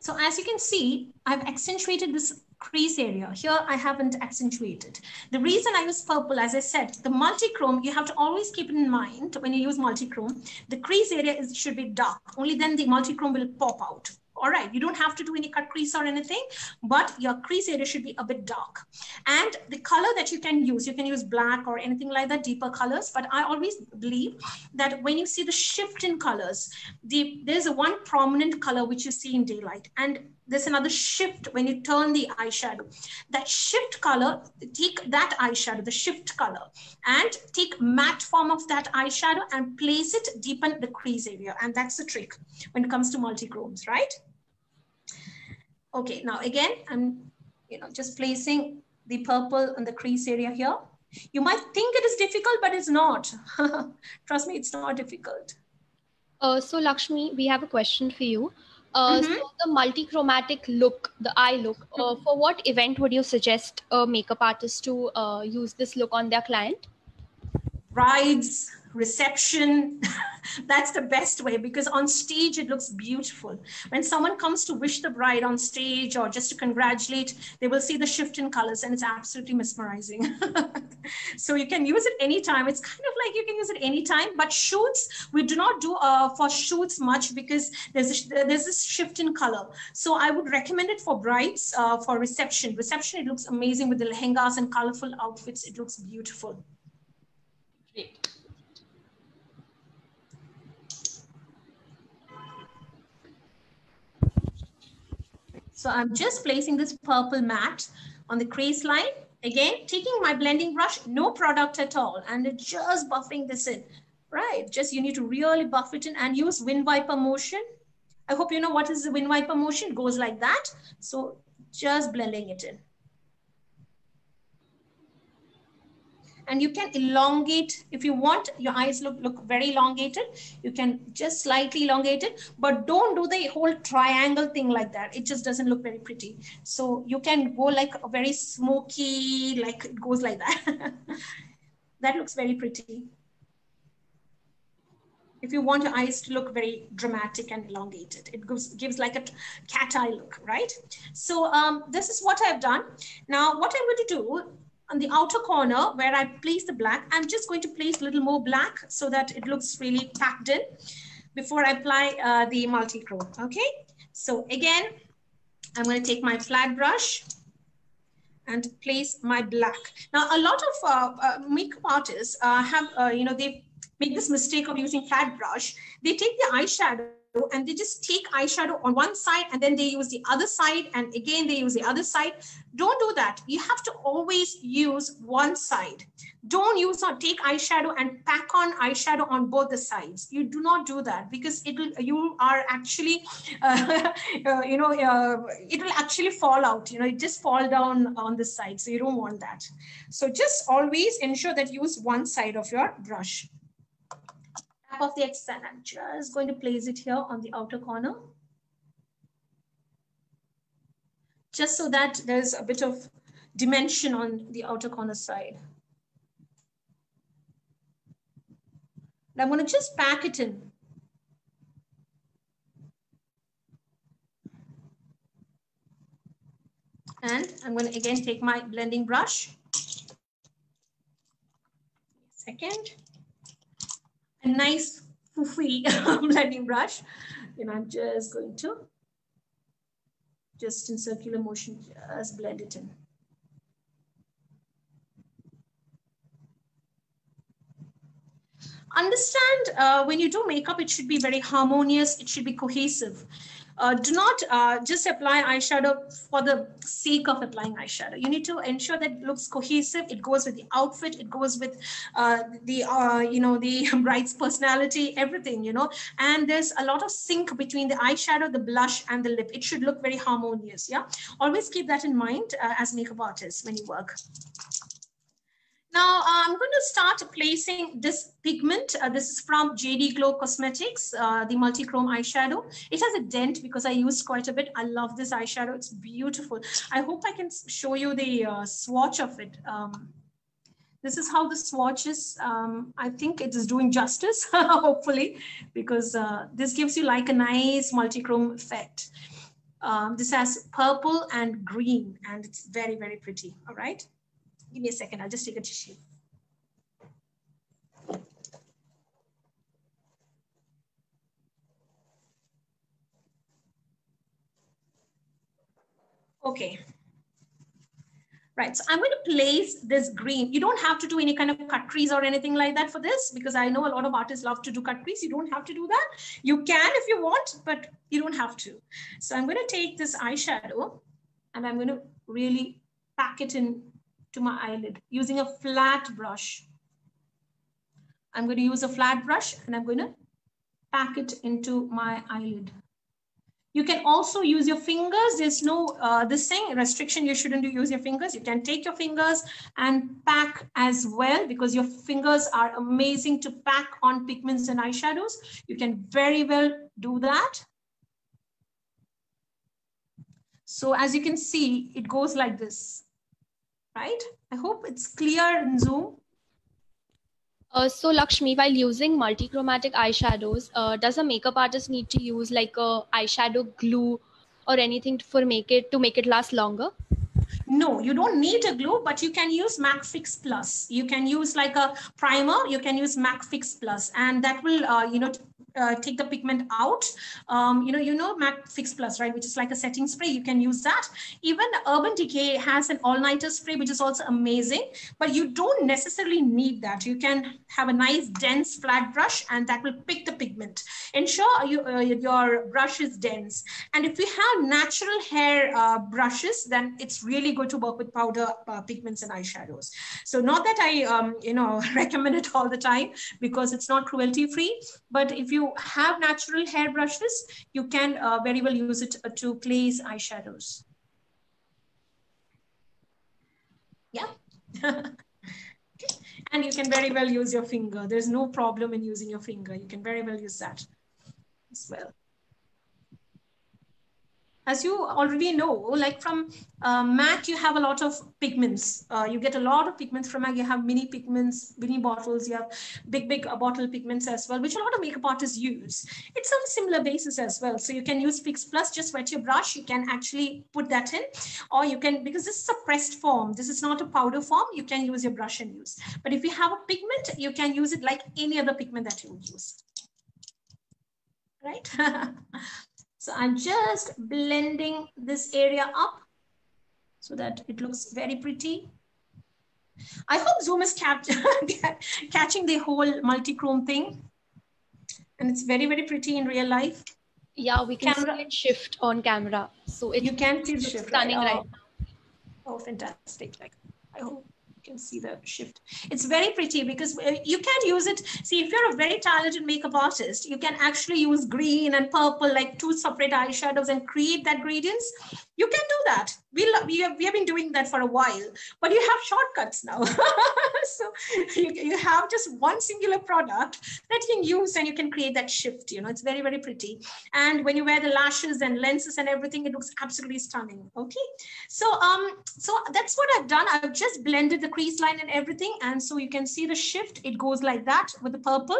So as you can see, I've accentuated this crease area. Here I haven't accentuated. The reason I use purple, as I said, the multi-chrome, you have to always keep in mind when you use multi-chrome, the crease area is, should be dark. Only then the multi-chrome will pop out all right you don't have to do any cut crease or anything but your crease area should be a bit dark and the color that you can use you can use black or anything like that deeper colors but i always believe that when you see the shift in colors the there's a one prominent color which you see in daylight and there's another shift when you turn the eyeshadow. That shift color, take that eyeshadow, the shift color, and take matte form of that eyeshadow and place it deepen the crease area. And that's the trick when it comes to multi-chromes, right? Okay, now again, I'm you know just placing the purple on the crease area here. You might think it is difficult, but it's not. Trust me, it's not difficult.
Uh, so Lekshmi, we have a question for you. Uh, mm-hmm. So the multi-chromatic look, the eye look, uh, mm-hmm. for what event would you suggest a makeup artist to uh, use this look on their client?
Brides, reception. That's the best way because on stage it looks beautiful. When someone comes to wish the bride on stage or just to congratulate they will see the shift in colors and it's absolutely mesmerizing. So you can use it anytime. It's kind of like you can use it anytime but shoots we do not do uh, for shoots much because there's a, there's this shift in color. So i would recommend it for brides uh, for reception. Reception it looks amazing with the lehengas and colorful outfits. It looks beautiful.
Great.
So I'm just placing this purple mat on the crease line again, taking my blending brush, no product at all, and just buffing this in, right? Just you need to really buff it in and use wind wiper motion. I hope you know what is the wind wiper motion. Goes like that. So just blending it in. And you can elongate if you want your eyes look look very elongated you can just slightly elongate it but don't do the whole triangle thing like that. It just doesn't look very pretty. So you can go like a very smoky like it goes like that. That looks very pretty. If you want your eyes to look very dramatic and elongated it gives gives like a cat eye look right? So um, this is what i've done. Now what i'm going to do on the outer corner where I place the black, I'm just going to place a little more black so that it looks really packed in before I apply uh, the multi-chrome, okay? So again, I'm going to take my flat brush and place my black. Now, a lot of uh, uh, makeup artists uh, have, uh, you know, they make this mistake of using flat brush. They take the eyeshadow and they just take eyeshadow on one side and then they use the other side and again they use the other side. Don't do that. You have to always use one side. Don't use or take eyeshadow and pack on eyeshadow on both the sides. You do not do that because it will you are actually uh, uh, you know uh, it will actually fall out. You know it just fall down on the side. So you don't want that. So just always ensure that you use one side of your brush of the X and I'm just going to place it here on the outer corner. Just so that there's a bit of dimension on the outer corner side. And I'm going to just pack it in. And I'm going to again take my blending brush. Second nice foofy blending brush. And I'm just going to, just in circular motion, just blend it in. Understand uh, when you do makeup, it should be very harmonious, it should be cohesive. Uh, do not uh, just apply eyeshadow for the sake of applying eyeshadow. You need to ensure that it looks cohesive. It goes with the outfit. It goes with uh, the, uh, you know, the bride's personality, everything, you know. And there's a lot of sync between the eyeshadow, the blush, and the lip. It should look very harmonious, yeah? Always keep that in mind uh, as makeup artists when you work. Now uh, I'm going to start placing this pigment. Uh, this is from JD Glow Cosmetics, uh, the multi-chrome eyeshadow. It has a dent because I used quite a bit. I love this eyeshadow. It's beautiful. I hope I can show you the uh, swatch of it. Um, this is how the swatch is. Um, I think it is doing justice, hopefully, because uh, this gives you like a nice multi-chrome effect. Um, this has purple and green, and it's very, very pretty. All right. Give me a second, I'll just take a tissue. Okay. Right, so I'm going to place this green. You don't have to do any kind of cut crease or anything like that for this because I know a lot of artists love to do cut crease. You don't have to do that. You can if you want, but you don't have to. So I'm going to take this eyeshadow and I'm going to really pack it in to my eyelid using a flat brush. I'm going to use a flat brush and I'm going to pack it into my eyelid. You can also use your fingers. There's no uh, this thing restriction. You shouldn't use your fingers. You can take your fingers and pack as well because your fingers are amazing to pack on pigments and eyeshadows. You can very well do that. So as you can see, it goes like this right? I hope it's clear in Zoom.
Uh, so Lekshmi, while using multi-chromatic eyeshadows, uh, does a makeup artist need to use like a eyeshadow glue or anything for make it to make it last longer?
No, you don't need a glue, but you can use MAC Fix Plus. You can use like a primer. You can use MAC Fix Plus, and that will, uh, you know, uh, take the pigment out, um, you know, you know MAC Fix Plus, right, which is like a setting spray. You can use that. Even Urban Decay has an all-nighter spray, which is also amazing, but you don't necessarily need that. You can have a nice dense flat brush and that will pick the pigment. Ensure you, uh, your brush is dense. And if you have natural hair uh, brushes, then it's really good to work with powder uh, pigments and eyeshadows. So not that I, um, you know, recommend it all the time because it's not cruelty free, but if you have natural hair brushes, you can uh, very well use it uh, to place eyeshadows. Yeah. and you can very well use your finger. There's no problem in using your finger. You can very well use that as well as you already know, like from uh, MAC, you have a lot of pigments. Uh, you get a lot of pigments from MAC. You have mini pigments, mini bottles. You have big, big uh, bottle pigments as well, which a lot of makeup artists use. It's on similar basis as well. So you can use Fix Plus, just wet your brush. You can actually put that in, or you can, because this is a pressed form. This is not a powder form. You can use your brush and use. But if you have a pigment, you can use it like any other pigment that you would use. Right? So I'm just blending this area up so that it looks very pretty. I hope Zoom is catching the whole multi-chrome thing. And it's very, very pretty in real life.
Yeah, we can camera. see it shift on camera. So it
you can see the shift.
Stunning right, right
oh, oh, fantastic. Like, I hope can see the shift. It's very pretty because uh, you can use it. See, if you're a very talented makeup artist, you can actually use green and purple, like two separate eyeshadows and create that gradients. You can do that. We, we, have, we have been doing that for a while, but you have shortcuts now. so you, you have just one singular product that you can use and you can create that shift. You know, it's very, very pretty. And when you wear the lashes and lenses and everything, it looks absolutely stunning. Okay. So, um, so that's what I've done. I've just blended the crease line and everything. And so you can see the shift. It goes like that with the purple.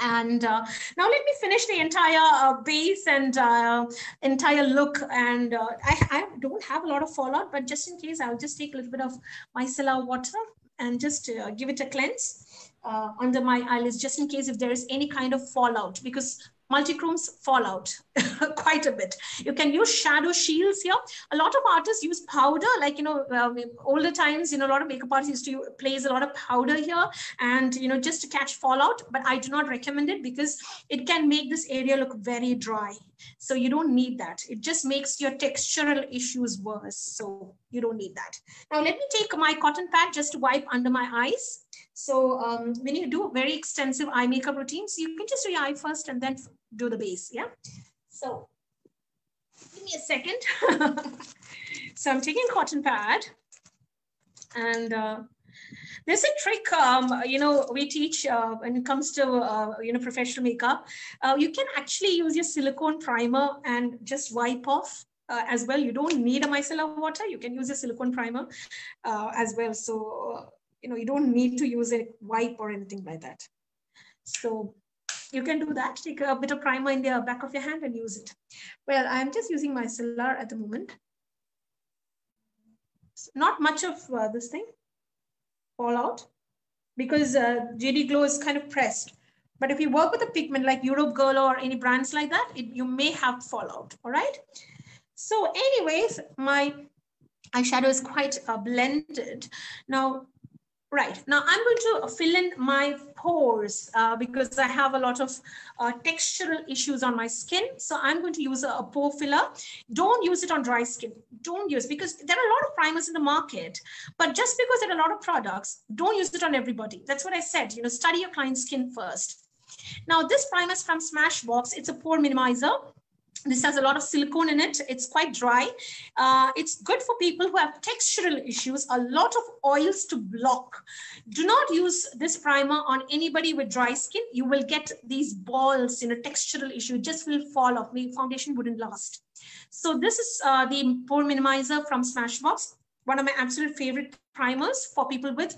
And uh, now let me finish the entire uh, base and uh, entire look. And uh, I, I, don't have a lot of fallout, but just in case, I'll just take a little bit of micellar water and just uh, give it a cleanse uh, under my eyelids, just in case if there is any kind of fallout, because multichromes fall out quite a bit. You can use shadow shields here. A lot of artists use powder, like, you know, uh, older times, you know, a lot of makeup artists used to place a lot of powder here and, you know, just to catch fallout. But I do not recommend it because it can make this area look very dry. So you don't need that. It just makes your textural issues worse. So you don't need that. Now let me take my cotton pad just to wipe under my eyes. So um, when you do very extensive eye makeup routines, you can just do your eye first and then do the base, yeah? So give me a second. so I'm taking cotton pad and uh, there's a trick, um, you know, we teach uh, when it comes to, uh, you know, professional makeup. Uh, you can actually use your silicone primer and just wipe off uh, as well. You don't need a micellar water. You can use a silicone primer uh, as well. So, you know, you don't need to use a wipe or anything like that. So you can do that. Take a bit of primer in the back of your hand and use it. Well, I'm just using my micellar at the moment. Not much of uh, this thing fall out because uh, JD Glow is kind of pressed. But if you work with a pigment like Europe Girl or any brands like that, it, you may have fallout, all right? So anyways, my eyeshadow is quite uh, blended. Now, Right, now I'm going to fill in my pores uh, because I have a lot of uh, textural issues on my skin. So I'm going to use a, a, pore filler. Don't use it on dry skin. Don't use because there are a lot of primers in the market, but just because there are a lot of products, don't use it on everybody. That's what I said, you know, study your client's skin first. Now this primer is from Smashbox. It's a pore minimizer this has a lot of silicone in it. It's quite dry. Uh, it's good for people who have textural issues, a lot of oils to block. Do not use this primer on anybody with dry skin. You will get these balls in a textural issue. It just will fall off. The foundation wouldn't last. So this is uh, the pore minimizer from Smashbox one of my absolute favorite primers for people with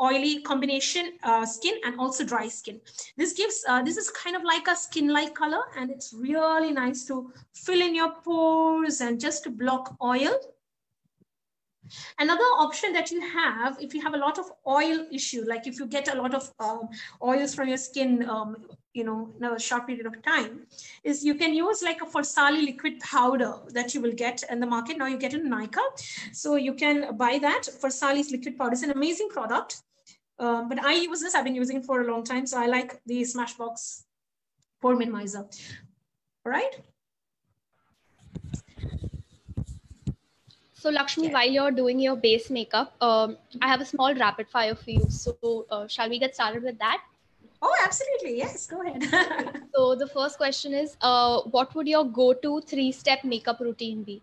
oily combination uh, skin and also dry skin. This gives, uh, this is kind of like a skin-like color and it's really nice to fill in your pores and just to block oil. Another option that you have, if you have a lot of oil issue, like if you get a lot of um, oils from your skin, um, you know, in a short period of time, is you can use like a Farsali liquid powder that you will get in the market. Now you get in Nykaa. So you can buy that. Farsali's liquid powder. It's an amazing product. Um, but I use this, I've been using it for a long time. So I like the Smashbox pore minimizer. All right.
So Lekshmi, yeah. while you're doing your base makeup, um, I have a small rapid fire for you. So uh, shall we get started with that?
Oh, absolutely. Yes, go ahead.
so the first question is, uh, what would your go-to three-step makeup routine be?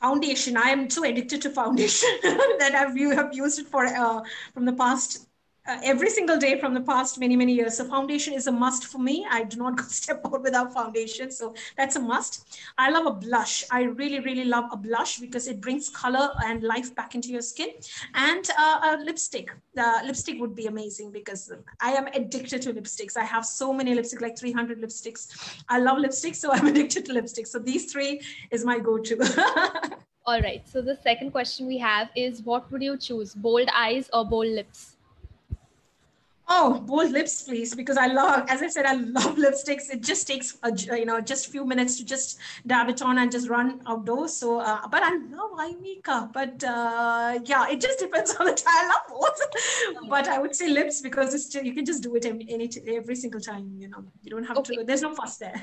Foundation. I am so addicted to foundation that I've you have used it for uh, from the past uh, every single day from the past many many years. So foundation is a must for me. I do not go step out without foundation. So that's a must. I love a blush. I really really love a blush because it brings color and life back into your skin. And uh, a lipstick. Uh, lipstick would be amazing because i am addicted to lipsticks. I have so many lipsticks like 300 lipsticks. I love lipsticks so i'm addicted to lipsticks. So these three is my go-to.
All right. So the second question we have is what would you choose bold eyes or bold lips
Oh, bold lips, please, because I love, as I said, I love lipsticks. It just takes, a, you know, just a few minutes to just dab it on and just run outdoors. So, uh, but I love eye makeup. But uh, yeah, it just depends on the time. I love both, but I would say lips because it's you can just do it any, any every single time. You know, you don't have okay. to. There's no fuss there.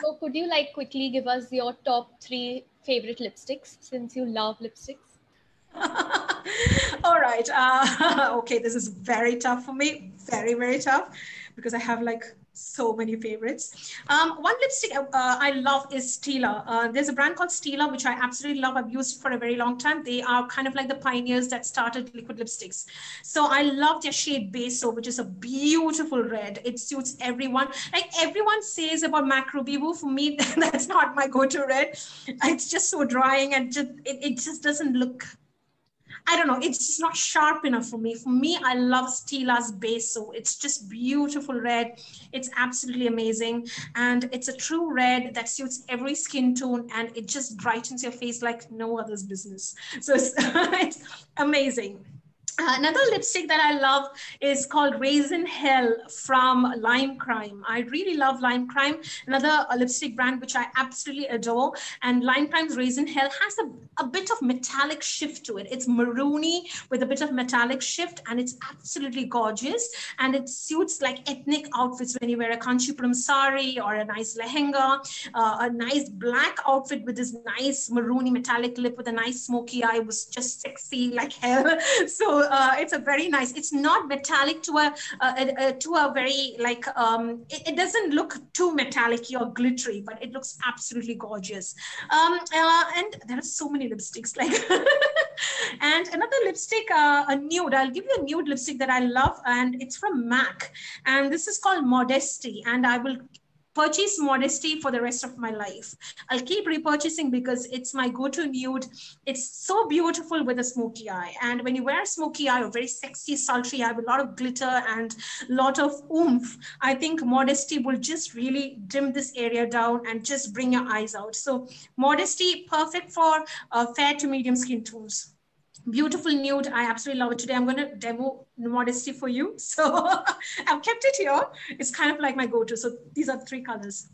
so, could you like quickly give us your top three favorite lipsticks since you love lipsticks?
All right. Uh, okay, this is very tough for me. Very, very tough because I have like so many favorites. Um, one lipstick uh, I love is Stila. Uh, there's a brand called Stila, which I absolutely love. I've used for a very long time. They are kind of like the pioneers that started liquid lipsticks. So I love their shade Beso, which is a beautiful red. It suits everyone. Like everyone says about MAC Ruby Woo, for me, that's not my go-to red. It's just so drying and just, it, it just doesn't look I don't know, it's just not sharp enough for me. For me, I love Stila's Beso. It's just beautiful red. It's absolutely amazing. And it's a true red that suits every skin tone and it just brightens your face like no other's business. So it's, it's amazing. Another lipstick that I love is called Raisin Hell from Lime Crime. I really love Lime Crime, another lipstick brand which I absolutely adore. And Lime Crime's Raisin Hell has a, a bit of metallic shift to it. It's maroony with a bit of metallic shift, and it's absolutely gorgeous. And it suits like ethnic outfits when you wear a Kanchipuram sari or a nice lehenga, uh, a nice black outfit with this nice maroony metallic lip with a nice smoky eye was just sexy like hell. So uh, it's a very nice. It's not metallic to a, a, a to a very like um, it, it, doesn't look too metallic or glittery, but it looks absolutely gorgeous. Um, uh, and there are so many lipsticks like. and another lipstick, uh, a nude. I'll give you a nude lipstick that I love, and it's from MAC, and this is called Modesty, and I will purchase modesty for the rest of my life. I'll keep repurchasing because it's my go-to nude. It's so beautiful with a smoky eye. And when you wear a smoky eye or very sexy, sultry eye with a lot of glitter and a lot of oomph, I think modesty will just really dim this area down and just bring your eyes out. So modesty, perfect for uh, fair to medium skin tones beautiful nude. I absolutely love it. Today I'm going to demo Modesty for you. So I've kept it here. It's kind of like my go-to. So these are three colors.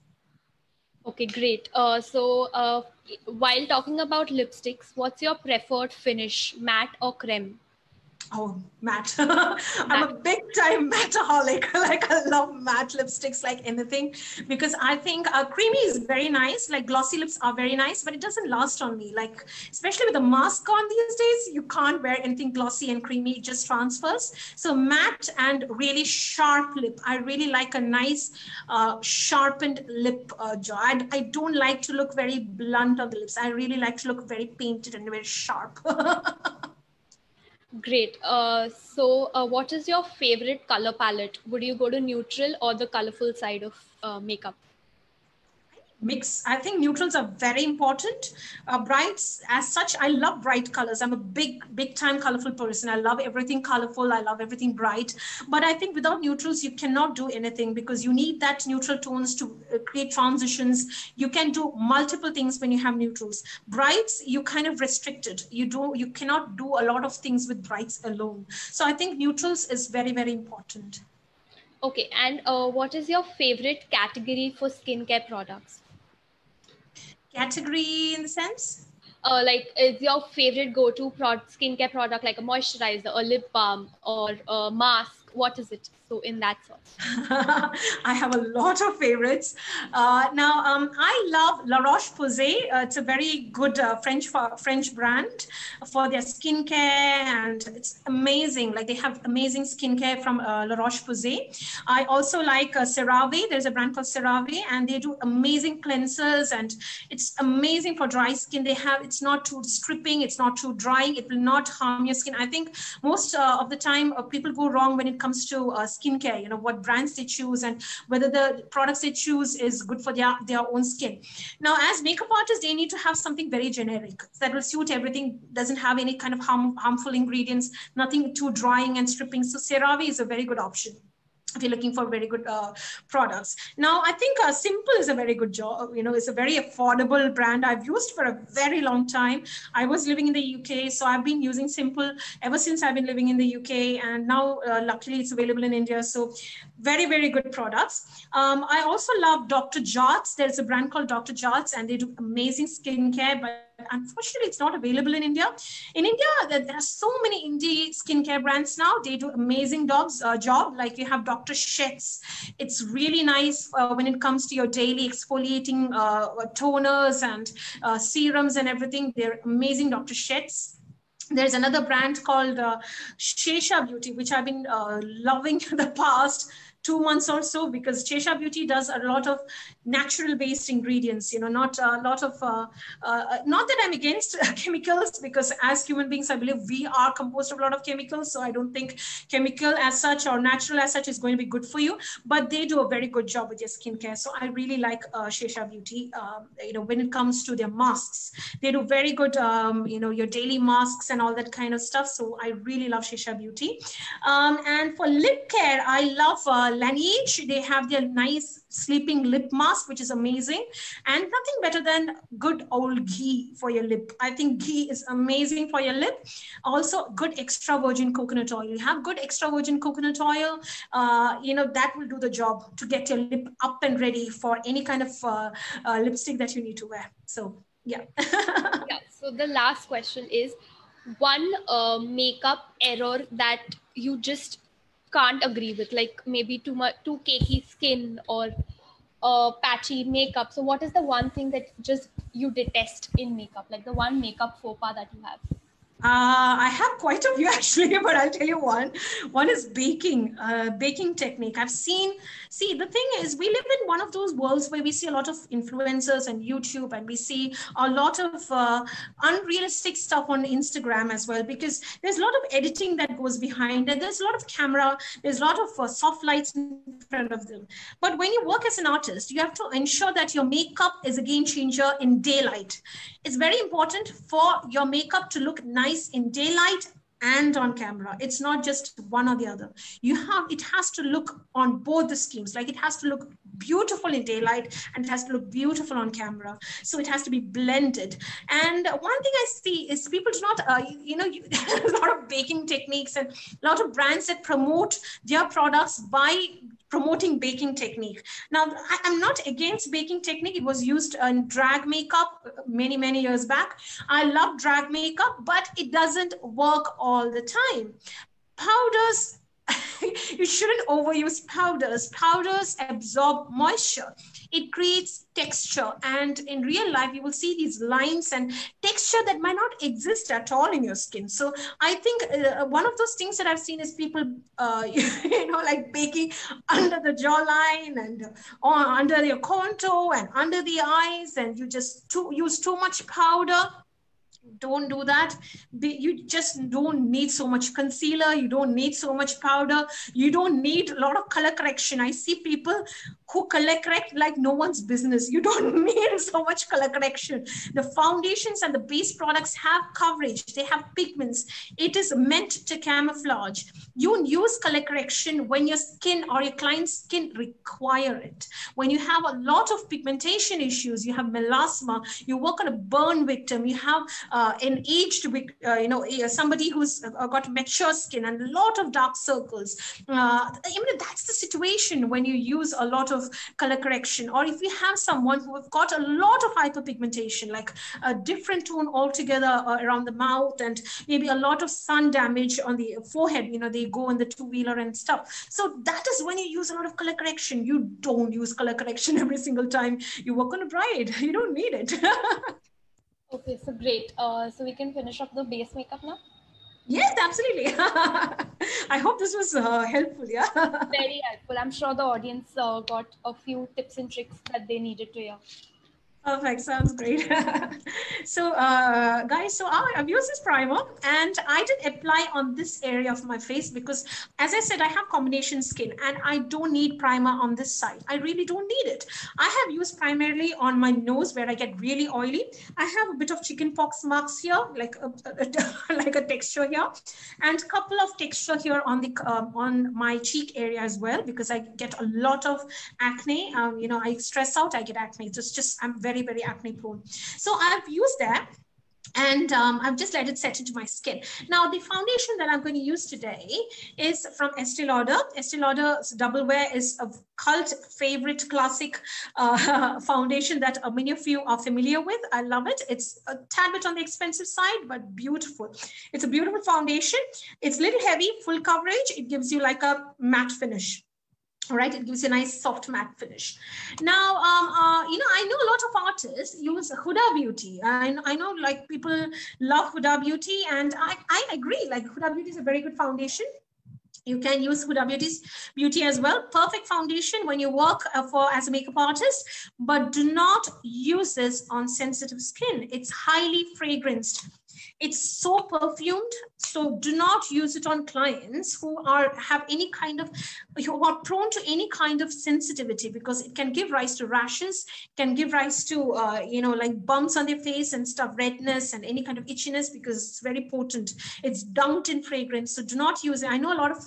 Okay, great. Uh, so uh, while talking about lipsticks, what's your preferred finish, matte or creme?
Oh, matte. I'm a big time matteaholic. like I love matte lipsticks like anything because I think uh, creamy is very nice. Like glossy lips are very nice, but it doesn't last on me. Like especially with a mask on these days, you can't wear anything glossy and creamy. It just transfers. So matte and really sharp lip. I really like a nice uh, sharpened lip uh, jaw. I, I don't like to look very blunt on the lips. I really like to look very painted and very sharp.
Great. Uh, so, uh, what is your favorite color palette? Would you go to neutral or the colorful side of uh, makeup?
Mix. I think neutrals are very important. Uh, brights, as such, I love bright colors. I'm a big, big time colorful person. I love everything colorful. I love everything bright. But I think without neutrals, you cannot do anything because you need that neutral tones to uh, create transitions. You can do multiple things when you have neutrals. Brights, you kind of restricted. You do, you cannot do a lot of things with brights alone. So I think neutrals is very, very important.
Okay, and uh, what is your favorite category for skincare products?
Category in the sense?
Uh, like, is your favorite go-to product, skincare product like a moisturizer, a lip balm, or a mask? What is it? So in that sense,
I have a lot of favorites. Uh, now, um, I love La Roche-Posay. Uh, it's a very good uh, French French brand for their skincare, and it's amazing. Like they have amazing skincare from uh, La Roche-Posay. I also like uh, CeraVe. There's a brand called CeraVe, and they do amazing cleansers, and it's amazing for dry skin. They have it's not too stripping, it's not too drying. It will not harm your skin. I think most uh, of the time uh, people go wrong when it comes to skincare, you know, what brands they choose and whether the products they choose is good for their, their own skin. Now, as makeup artists, they need to have something very generic that will suit everything, doesn't have any kind of harm, harmful ingredients, nothing too drying and stripping. So CeraVe is a very good option if you're looking for very good uh, products. Now, I think uh, Simple is a very good job. You know, it's a very affordable brand I've used for a very long time. I was living in the UK, so I've been using Simple ever since I've been living in the UK, and now uh, luckily it's available in India. So, very very good products. Um, I also love Dr. Jarts There's a brand called Dr. Jarts and they do amazing skincare, but unfortunately it's not available in India. In India, there, are so many indie skincare brands now. They do amazing jobs, uh, job. Like you have Dr. Sheth's. It's really nice uh, when it comes to your daily exfoliating uh, toners and uh, serums and everything. They're amazing, Dr. Sheth's there's another brand called uh, Shesha Beauty, which I've been uh, loving the past two months or so because Shesha Beauty does a lot of natural based ingredients, you know, not a lot of, uh, uh, not that I'm against chemicals because as human beings, I believe we are composed of a lot of chemicals. So I don't think chemical as such or natural as such is going to be good for you, but they do a very good job with your skincare. So I really like uh, Shesha Beauty, um, you know, when it comes to their masks, they do very good, um, you know, your daily masks and all that kind of stuff. So I really love Shesha Beauty. Um, and for lip care, I love uh, Laneige. They have their nice sleeping lip mask, which is amazing. And nothing better than good old ghee for your lip. I think ghee is amazing for your lip. Also, good extra virgin coconut oil. You have good extra virgin coconut oil, uh, you know, that will do the job to get your lip up and ready for any kind of uh, uh, lipstick that you need to wear. So, yeah.
yeah. So, the last question is one uh, makeup error that you just can't agree with like maybe too much too cakey skin or uh, patchy makeup. So what is the one thing that just you detest in makeup? Like the one makeup faux pas that you have
uh, I have quite a few actually, but I'll tell you one. One is baking, uh, baking technique. I've seen, see, the thing is, we live in one of those worlds where we see a lot of influencers and YouTube, and we see a lot of uh, unrealistic stuff on Instagram as well, because there's a lot of editing that goes behind it. There's a lot of camera, there's a lot of uh, soft lights in front of them. But when you work as an artist, you have to ensure that your makeup is a game changer in daylight. It's very important for your makeup to look nice in daylight and on camera. It's not just one or the other. You have, it has to look on both the schemes. Like it has to look beautiful in daylight and it has to look beautiful on camera. So it has to be blended. And one thing I see is people do not, uh, you know, you, a lot of baking techniques and a lot of brands that promote their products by promoting baking technique. Now, I, am not against baking technique. It was used in drag makeup many, many years back. I love drag makeup, but it doesn't work all the time. Powders you shouldn't overuse powders. Powders absorb moisture. It creates texture. And in real life, you will see these lines and texture that might not exist at all in your skin. So I think uh, one of those things that I've seen is people, uh, you know, like baking under the jawline and uh, under your contour and under the eyes. And you just too, use too much powder don't do that. You just don't need so much concealer. You don't need so much powder. You don't need a lot of color correction. I see people who color correct like no one's business. You don't need so much color correction. The foundations and the base products have coverage. They have pigments. It is meant to camouflage. You use color correction when your skin or your client's skin require it. When you have a lot of pigmentation issues you have melasma you work on a burn victim you have uh, an aged, uh, you know, somebody who's got mature skin and a lot of dark circles. Uh, even that's the situation when you use a lot of color correction, or if you have someone who have got a lot of hyperpigmentation, like a different tone altogether uh, around the mouth, and maybe a lot of sun damage on the forehead. You know, they go in the two wheeler and stuff. So that is when you use a lot of color correction. You don't use color correction every single time you work on a bride. You don't need it.
okay, so great. Uh, so we can finish up the base makeup now.
Yes, absolutely. I hope this was uh, helpful. Yeah.
Very helpful. I'm sure the audience uh, got a few tips and tricks that they needed to hear.
Perfect. Sounds great. so, uh, guys, so I've used this primer and I did apply on this area of my face because, as I said, I have combination skin and I don't need primer on this side. I really don't need it. I have used primarily on my nose where I get really oily. I have a bit of chicken pox marks here, like a, a like a texture here, and a couple of texture here on the um, on my cheek area as well because I get a lot of acne. Um, you know, I stress out, I get acne. It's just I'm very very, very acne prone. So I've used that and um, I've just let it set into my skin. Now, the foundation that I'm going to use today is from Estee Lauder. Estee Lauder's Double Wear is a cult favorite classic uh, foundation that uh, many of you are familiar with. I love it. It's a tad bit on the expensive side, but beautiful. It's a beautiful foundation. It's a little heavy, full coverage. It gives you like a matte finish right it gives you a nice soft matte finish now um uh, you know i know a lot of artists use huda beauty I, I know like people love huda beauty and i i agree like huda beauty is a very good foundation you can use Huda Beauty's beauty as well. Perfect foundation when you work uh, for as a makeup artist, but do not use this on sensitive skin. It's highly fragranced. It's so perfumed, so do not use it on clients who are have any kind of who are prone to any kind of sensitivity because it can give rise to rashes, can give rise to uh, you know like bumps on their face and stuff, redness and any kind of itchiness because it's very potent. It's dunked in fragrance, so do not use it. I know a lot of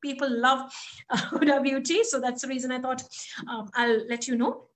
people love uh, Beauty, so that's the reason I thought um, I'll let you know.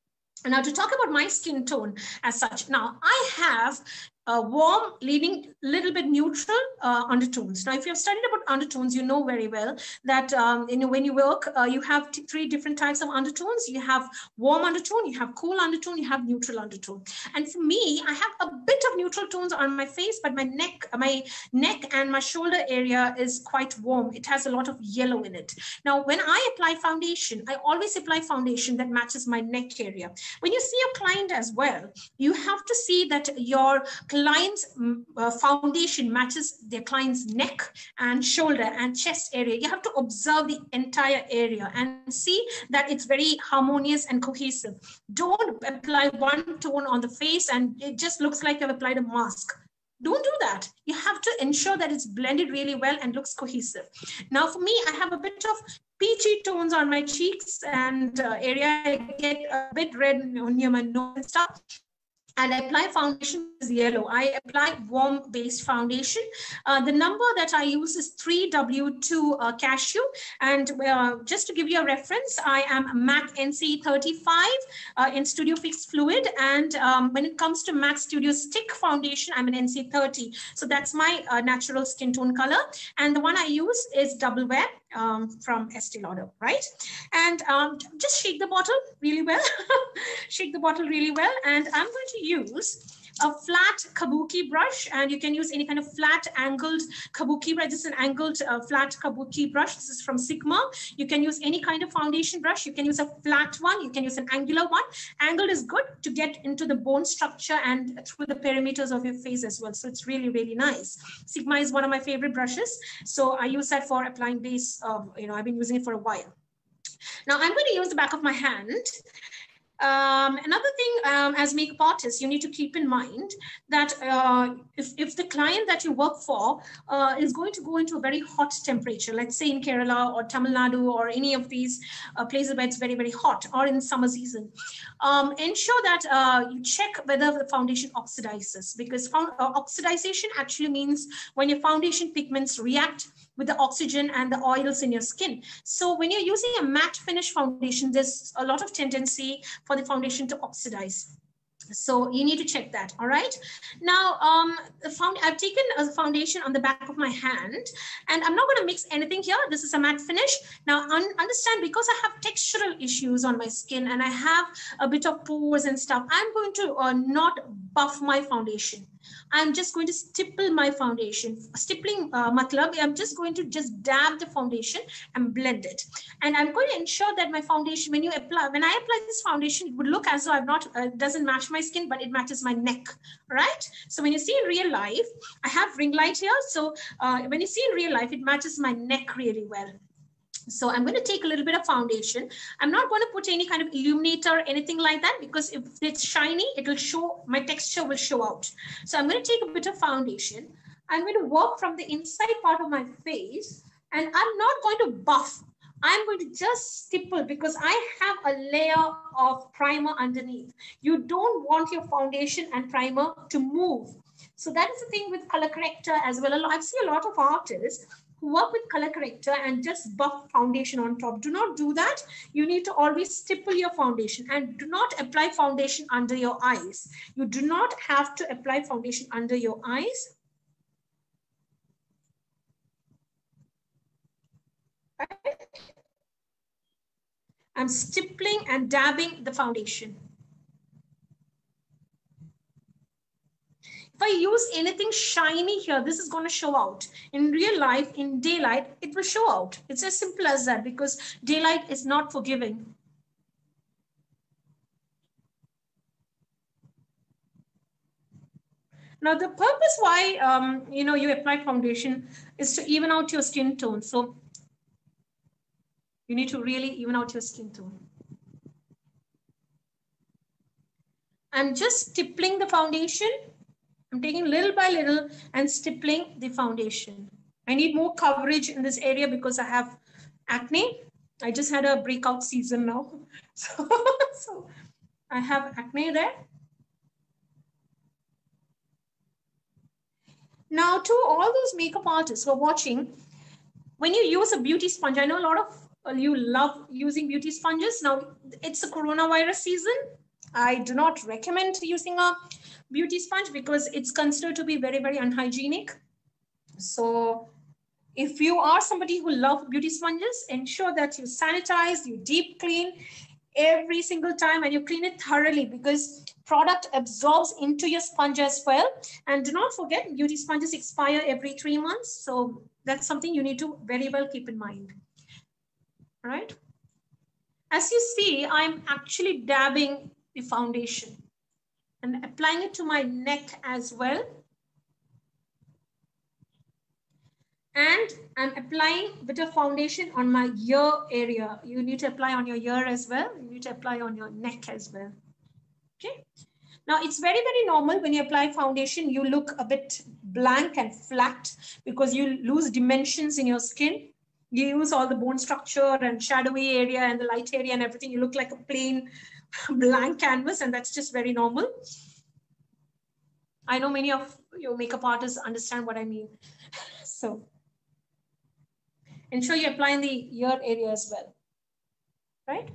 Now to talk about my skin tone as such. Now I have uh, warm, leaning a little bit neutral uh, undertones. Now, if you've studied about undertones, you know very well that um, you know, when you work, uh, you have three different types of undertones. You have warm undertone, you have cool undertone, you have neutral undertone. And for me, I have a bit of neutral tones on my face, but my neck, my neck and my shoulder area is quite warm. It has a lot of yellow in it. Now, when I apply foundation, I always apply foundation that matches my neck area. When you see a client as well, you have to see that your client's mm, uh, foundation matches their client's neck and shoulder and chest area. You have to observe the entire area and see that it's very harmonious and cohesive. Don't apply one tone on the face and it just looks like you've applied a mask. Don't do that. You have to ensure that it's blended really well and looks cohesive. Now, for me, I have a bit of peachy tones on my cheeks and uh, area I get a bit red near my nose and stuff and I apply foundation is yellow. I apply warm based foundation. Uh, the number that I use is 3W2 uh, cashew. And uh, just to give you a reference, I am MAC NC35 uh, in Studio Fix Fluid. And um, when it comes to MAC Studio Stick Foundation, I'm an NC30. So that's my uh, natural skin tone color. And the one I use is Double Wear um, from Estee Lauder, right? And um, just shake the bottle really well. shake the bottle really well. And I'm going to use a flat kabuki brush and you can use any kind of flat angled kabuki brush. This is an angled uh, flat kabuki brush. This is from Sigma. You can use any kind of foundation brush. You can use a flat one. You can use an angular one. Angled is good to get into the bone structure and through the perimeters of your face as well. So it's really, really nice. Sigma is one of my favorite brushes. So I use that for applying base. You know, I've been using it for a while. Now I'm going to use the back of my hand um, another thing, um, as makeup artists, you need to keep in mind that uh, if, if the client that you work for uh, is going to go into a very hot temperature, let's say in Kerala or Tamil Nadu or any of these uh, places where it's very, very hot or in summer season, um, ensure that uh, you check whether the foundation oxidizes because uh, oxidization actually means when your foundation pigments react with the oxygen and the oils in your skin. So when you're using a matte finish foundation, there's a lot of tendency for the foundation to oxidize. So you need to check that. All right. Now, um, found I've taken a foundation on the back of my hand, and I'm not going to mix anything here. This is a matte finish. Now, un understand because I have textural issues on my skin and I have a bit of pores and stuff. I'm going to uh, not buff my foundation. I'm just going to stipple my foundation. Stippling uh, matlab, I'm just going to just dab the foundation and blend it. And I'm going to ensure that my foundation, when you apply, when I apply this foundation, it would look as though I've not, uh, doesn't match my skin, but it matches my neck, right? So when you see in real life, I have ring light here. So uh, when you see in real life, it matches my neck really well. So I'm going to take a little bit of foundation. I'm not going to put any kind of illuminator or anything like that because if it's shiny, it will show, my texture will show out. So I'm going to take a bit of foundation. I'm going to work from the inside part of my face and I'm not going to buff. I'm going to just stipple because I have a layer of primer underneath. You don't want your foundation and primer to move. So that is the thing with color corrector as well. I see a lot of artists work with color corrector and just buff foundation on top. Do not do that. You need to always stipple your foundation and do not apply foundation under your eyes. You do not have to apply foundation under your eyes. I'm stippling and dabbing the foundation. If I use anything shiny here, this is going to show out. In real life, in daylight, it will show out. It's as simple as that because daylight is not forgiving. Now, the purpose why um, you know you apply foundation is to even out your skin tone. So you need to really even out your skin tone. I'm just stippling the foundation I'm taking little by little and stippling the foundation. I need more coverage in this area because I have acne. I just had a breakout season now. So, so I have acne there. Now to all those makeup artists who are watching, when you use a beauty sponge, I know a lot of uh, you love using beauty sponges. Now it's a coronavirus season. I do not recommend using a beauty sponge because it's considered to be very, very unhygienic. So if you are somebody who love beauty sponges, ensure that you sanitize, you deep clean every single time and you clean it thoroughly because product absorbs into your sponge as well. And do not forget beauty sponges expire every three months. So that's something you need to very well keep in mind. All right. As you see, I'm actually dabbing the foundation and applying it to my neck as well. And I'm applying a bit of foundation on my ear area. You need to apply on your ear as well. You need to apply on your neck as well. Okay. Now it's very, very normal when you apply foundation, you look a bit blank and flat because you lose dimensions in your skin. You use all the bone structure and shadowy area and the light area and everything. You look like a plain blank canvas and that's just very normal. I know many of your makeup artists understand what I mean. so ensure you apply in the ear area as well, right?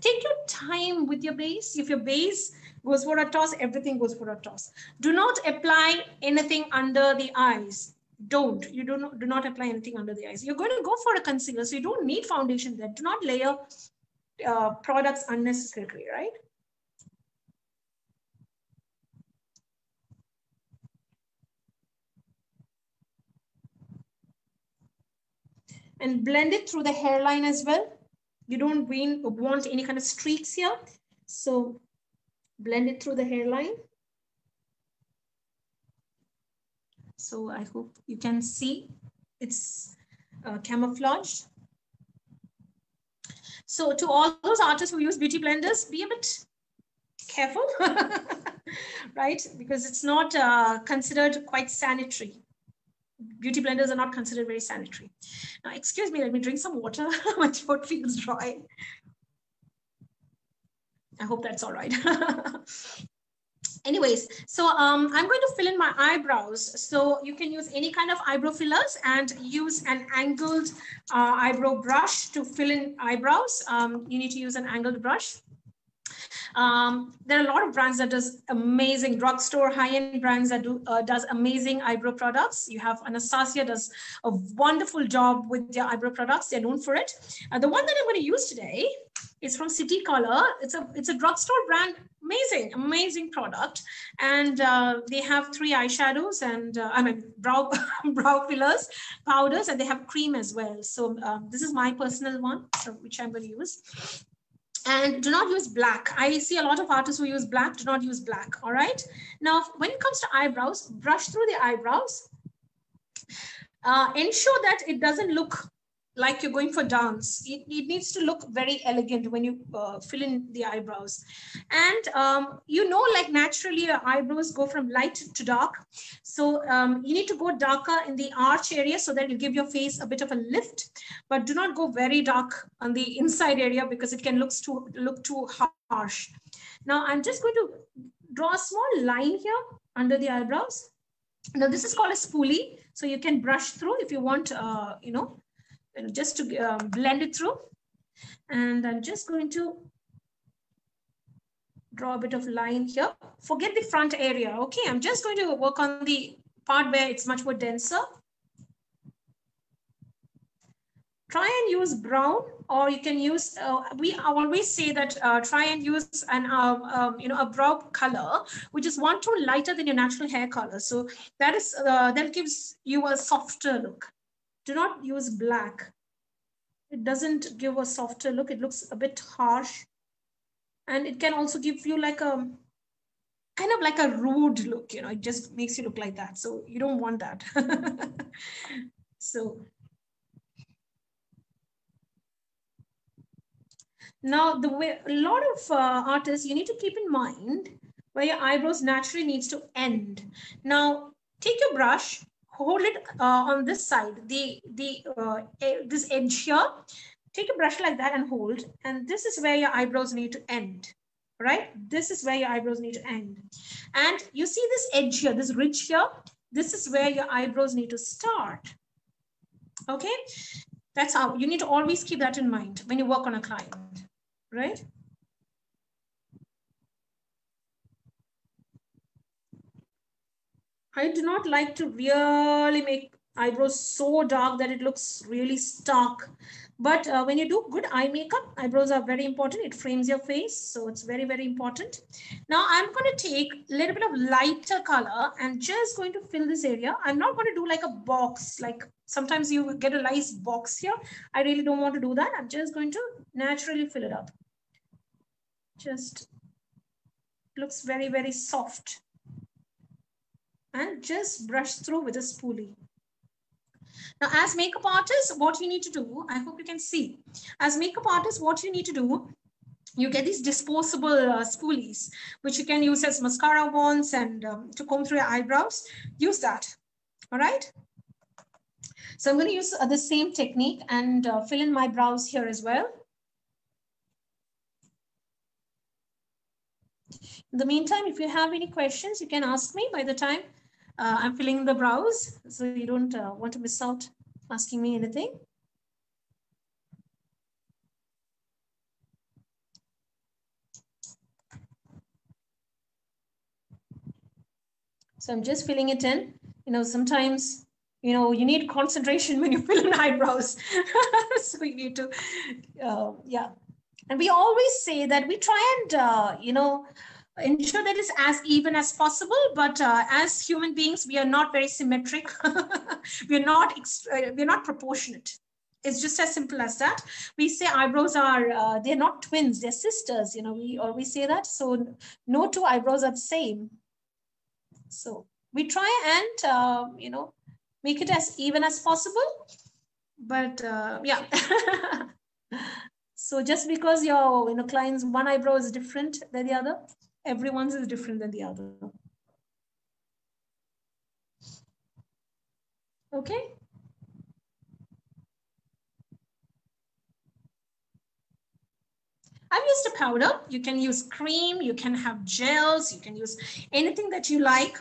Take your time with your base. If your base goes for a toss, everything goes for a toss. Do not apply anything under the eyes. Don't. You do not, do not apply anything under the eyes. You're going to go for a concealer, so you don't need foundation there. Do not layer uh, products unnecessarily, right? And blend it through the hairline as well. You don't want any kind of streaks here. So blend it through the hairline. So I hope you can see it's uh, camouflaged. So to all those artists who use beauty blenders, be a bit careful, right? Because it's not uh, considered quite sanitary. Beauty blenders are not considered very sanitary. Now, excuse me, let me drink some water. My throat feels dry. I hope that's all right. anyways so um, i'm going to fill in my eyebrows so you can use any kind of eyebrow fillers and use an angled uh, eyebrow brush to fill in eyebrows um, you need to use an angled brush Um, there are a lot of brands that does amazing drugstore high-end brands that do uh, does amazing eyebrow products. You have Anastasia does a wonderful job with their eyebrow products. They're known for it. Uh, the one that I'm going to use today is from City Color. It's a it's a drugstore brand. Amazing, amazing product. And uh, they have three eyeshadows and uh, I mean brow brow fillers, powders, and they have cream as well. So um, this is my personal one, so, which I'm going to use and do not use black. I see a lot of artists who use black, do not use black, all right? Now, when it comes to eyebrows, brush through the eyebrows. Uh, ensure that it doesn't look like you're going for dance. It, it needs to look very elegant when you uh, fill in the eyebrows. And um, you know, like naturally your eyebrows go from light to dark. So um, you need to go darker in the arch area so that you give your face a bit of a lift, but do not go very dark on the inside area because it can look too, look too harsh. Now I'm just going to draw a small line here under the eyebrows. Now this is called a spoolie. So you can brush through if you want, uh, you know, just to um, blend it through. And I'm just going to draw a bit of line here. Forget the front area. Okay, I'm just going to work on the part where it's much more denser. Try and use brown or you can use, uh, we always say that uh, try and use an, uh, um, you know, a brow color, which is one tone lighter than your natural hair color. So that is, uh, that gives you a softer look do not use black. It doesn't give a softer look. It looks a bit harsh. And it can also give you like a kind of like a rude look, you know, it just makes you look like that. So you don't want that. so now the way a lot of uh, artists, you need to keep in mind where your eyebrows naturally needs to end. Now take your brush hold it uh, on this side, the, the, uh, this edge here, take a brush like that and hold. And this is where your eyebrows need to end, right? This is where your eyebrows need to end. And you see this edge here, this ridge here, this is where your eyebrows need to start. Okay, that's how you need to always keep that in mind when you work on a client, right? I do not like to really make eyebrows so dark that it looks really stark. But uh, when you do good eye makeup, eyebrows are very important. It frames your face. So it's very, very important. Now I'm going to take a little bit of lighter color and just going to fill this area. I'm not going to do like a box. Like sometimes you get a nice box here. I really don't want to do that. I'm just going to naturally fill it up. Just looks very, very soft and just brush through with a spoolie. Now, as makeup artists, what you need to do, I hope you can see. As makeup artists, what you need to do, you get these disposable uh, spoolies, which you can use as mascara wands and um, to comb through your eyebrows. Use that, all right? So I'm going to use uh, the same technique and uh, fill in my brows here as well. In the meantime, if you have any questions, you can ask me by the time uh, I'm filling the brows, so you don't uh, want to miss out asking me anything. So I'm just filling it in. You know, sometimes, you know, you need concentration when you fill in eyebrows. so you need to, uh, yeah. And we always say that we try and, uh, you know, ensure that it's as even as possible. But uh, as human beings, we are not very symmetric. we're not uh, we're not proportionate. It's just as simple as that. We say eyebrows are uh, they're not twins, they're sisters. You know, we always say that. So no two eyebrows are the same. So we try and uh, you know make it as even as possible. But uh, yeah. So just because your you know client's one eyebrow is different than the other, everyone's is different than the other. Okay. I've used a powder. You can use cream, you can have gels, you can use anything that you like.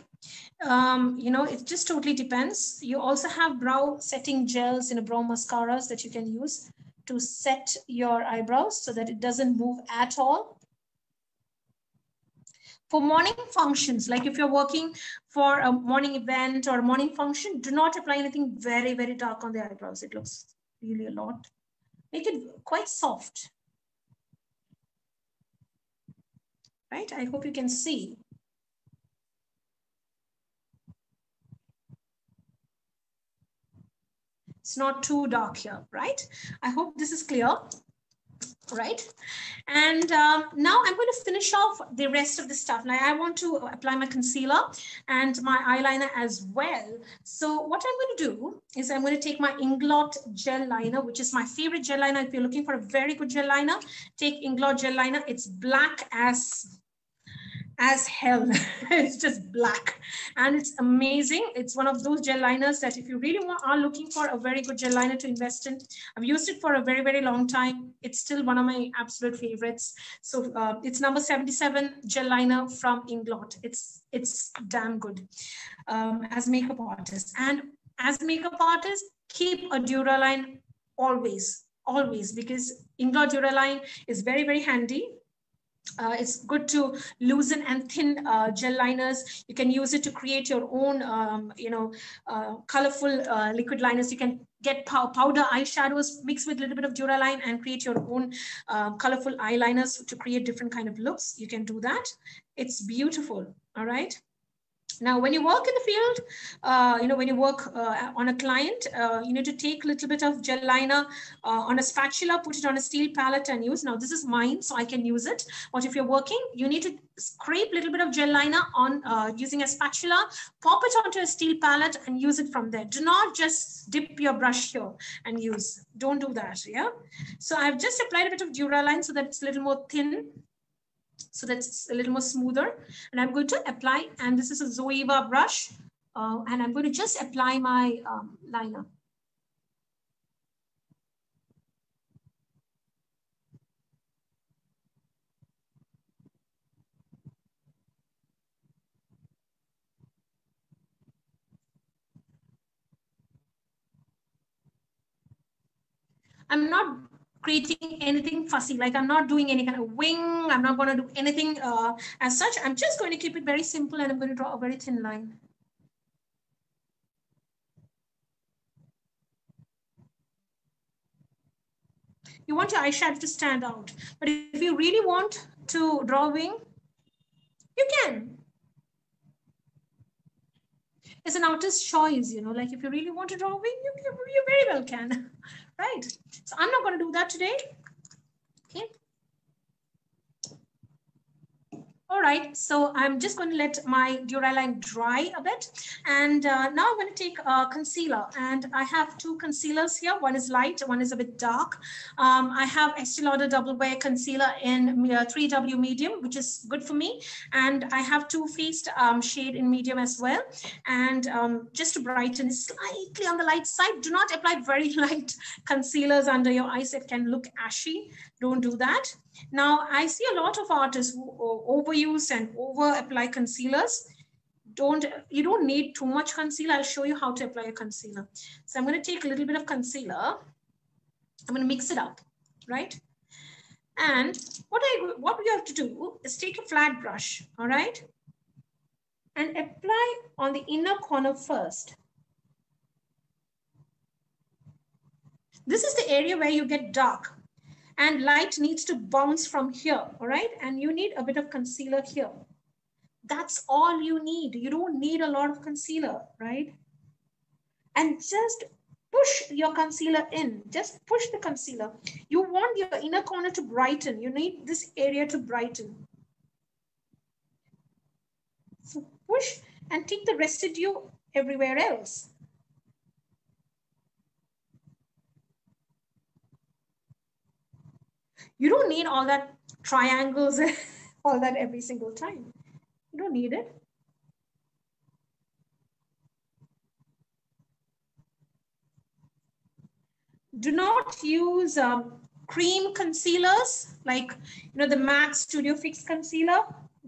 Um, you know, it just totally depends. You also have brow setting gels in a brow mascaras that you can use to set your eyebrows so that it doesn't move at all. For morning functions, like if you're working for a morning event or morning function, do not apply anything very, very dark on the eyebrows. It looks really a lot. Make it quite soft. Right, I hope you can see. It's not too dark here, right? I hope this is clear right? And um, now I'm going to finish off the rest of the stuff. Now I want to apply my concealer and my eyeliner as well. So what I'm going to do is I'm going to take my Inglot gel liner, which is my favorite gel liner. If you're looking for a very good gel liner, take Inglot gel liner. It's black as as hell. it's just black and it's amazing. It's one of those gel liners that if you really want, are looking for a very good gel liner to invest in, I've used it for a very, very long time. It's still one of my absolute favorites. So uh, it's number 77 gel liner from Inglot. It's, it's damn good um, as makeup artist. And as makeup artist, keep a Duraline always, always, because Inglot Duraline is very, very handy uh, it's good to loosen and thin uh, gel liners. You can use it to create your own, um, you know, uh, colorful uh, liquid liners. You can get pow powder eyeshadows, mixed with a little bit of Duraline and create your own uh, colorful eyeliners to create different kind of looks. You can do that. It's beautiful. All right. Now, when you work in the field, uh, you know, when you work uh, on a client, uh, you need to take a little bit of gel liner uh, on a spatula, put it on a steel palette and use. Now, this is mine, so I can use it. But if you're working, you need to scrape a little bit of gel liner on uh, using a spatula, pop it onto a steel palette and use it from there. Do not just dip your brush here and use. Don't do that, yeah? So I've just applied a bit of Duraline so that it's a little more thin so that's a little more smoother. And I'm going to apply, and this is a Zoeva brush, uh, and I'm going to just apply my um, liner. I'm not creating anything fussy. Like i'm not doing any kind of wing. I'm not going to do anything uh, as such. I'm just going to keep it very simple and i'm going to draw a very thin line. You want your eyeshadow to stand out. But if you really want to draw wing you can. It's an artist's choice you know. Like if you really want to draw wing you, you, you very well can right? So I'm not going to do that today. Okay. All right, so I'm just going to let my Duraline dry a bit. And uh, now I'm going to take a concealer. And I have two concealers here. One is light, one is a bit dark. Um, I have Estee Lauder Double Wear Concealer in 3W uh, medium, which is good for me. And I have Too Faced um, shade in medium as well. And um, just to brighten slightly on the light side, do not apply very light concealers under your eyes. It can look ashy. Don't do that. Now, I see a lot of artists who overuse and over apply concealers. Don't You don't need too much concealer. I'll show you how to apply a concealer. So I'm going to take a little bit of concealer. I'm going to mix it up, right? And what I what we have to do is take a flat brush, all right? And apply on the inner corner first. This is the area where you get dark and light needs to bounce from here, all right? And you need a bit of concealer here. That's all you need. You don't need a lot of concealer, right? And just push your concealer in. Just push the concealer. You want your inner corner to brighten. You need this area to brighten. So push and take the residue everywhere else. You don't need all that triangles, all that every single time. You don't need it. Do not use um, cream concealers like you know the MAC Studio Fix concealer.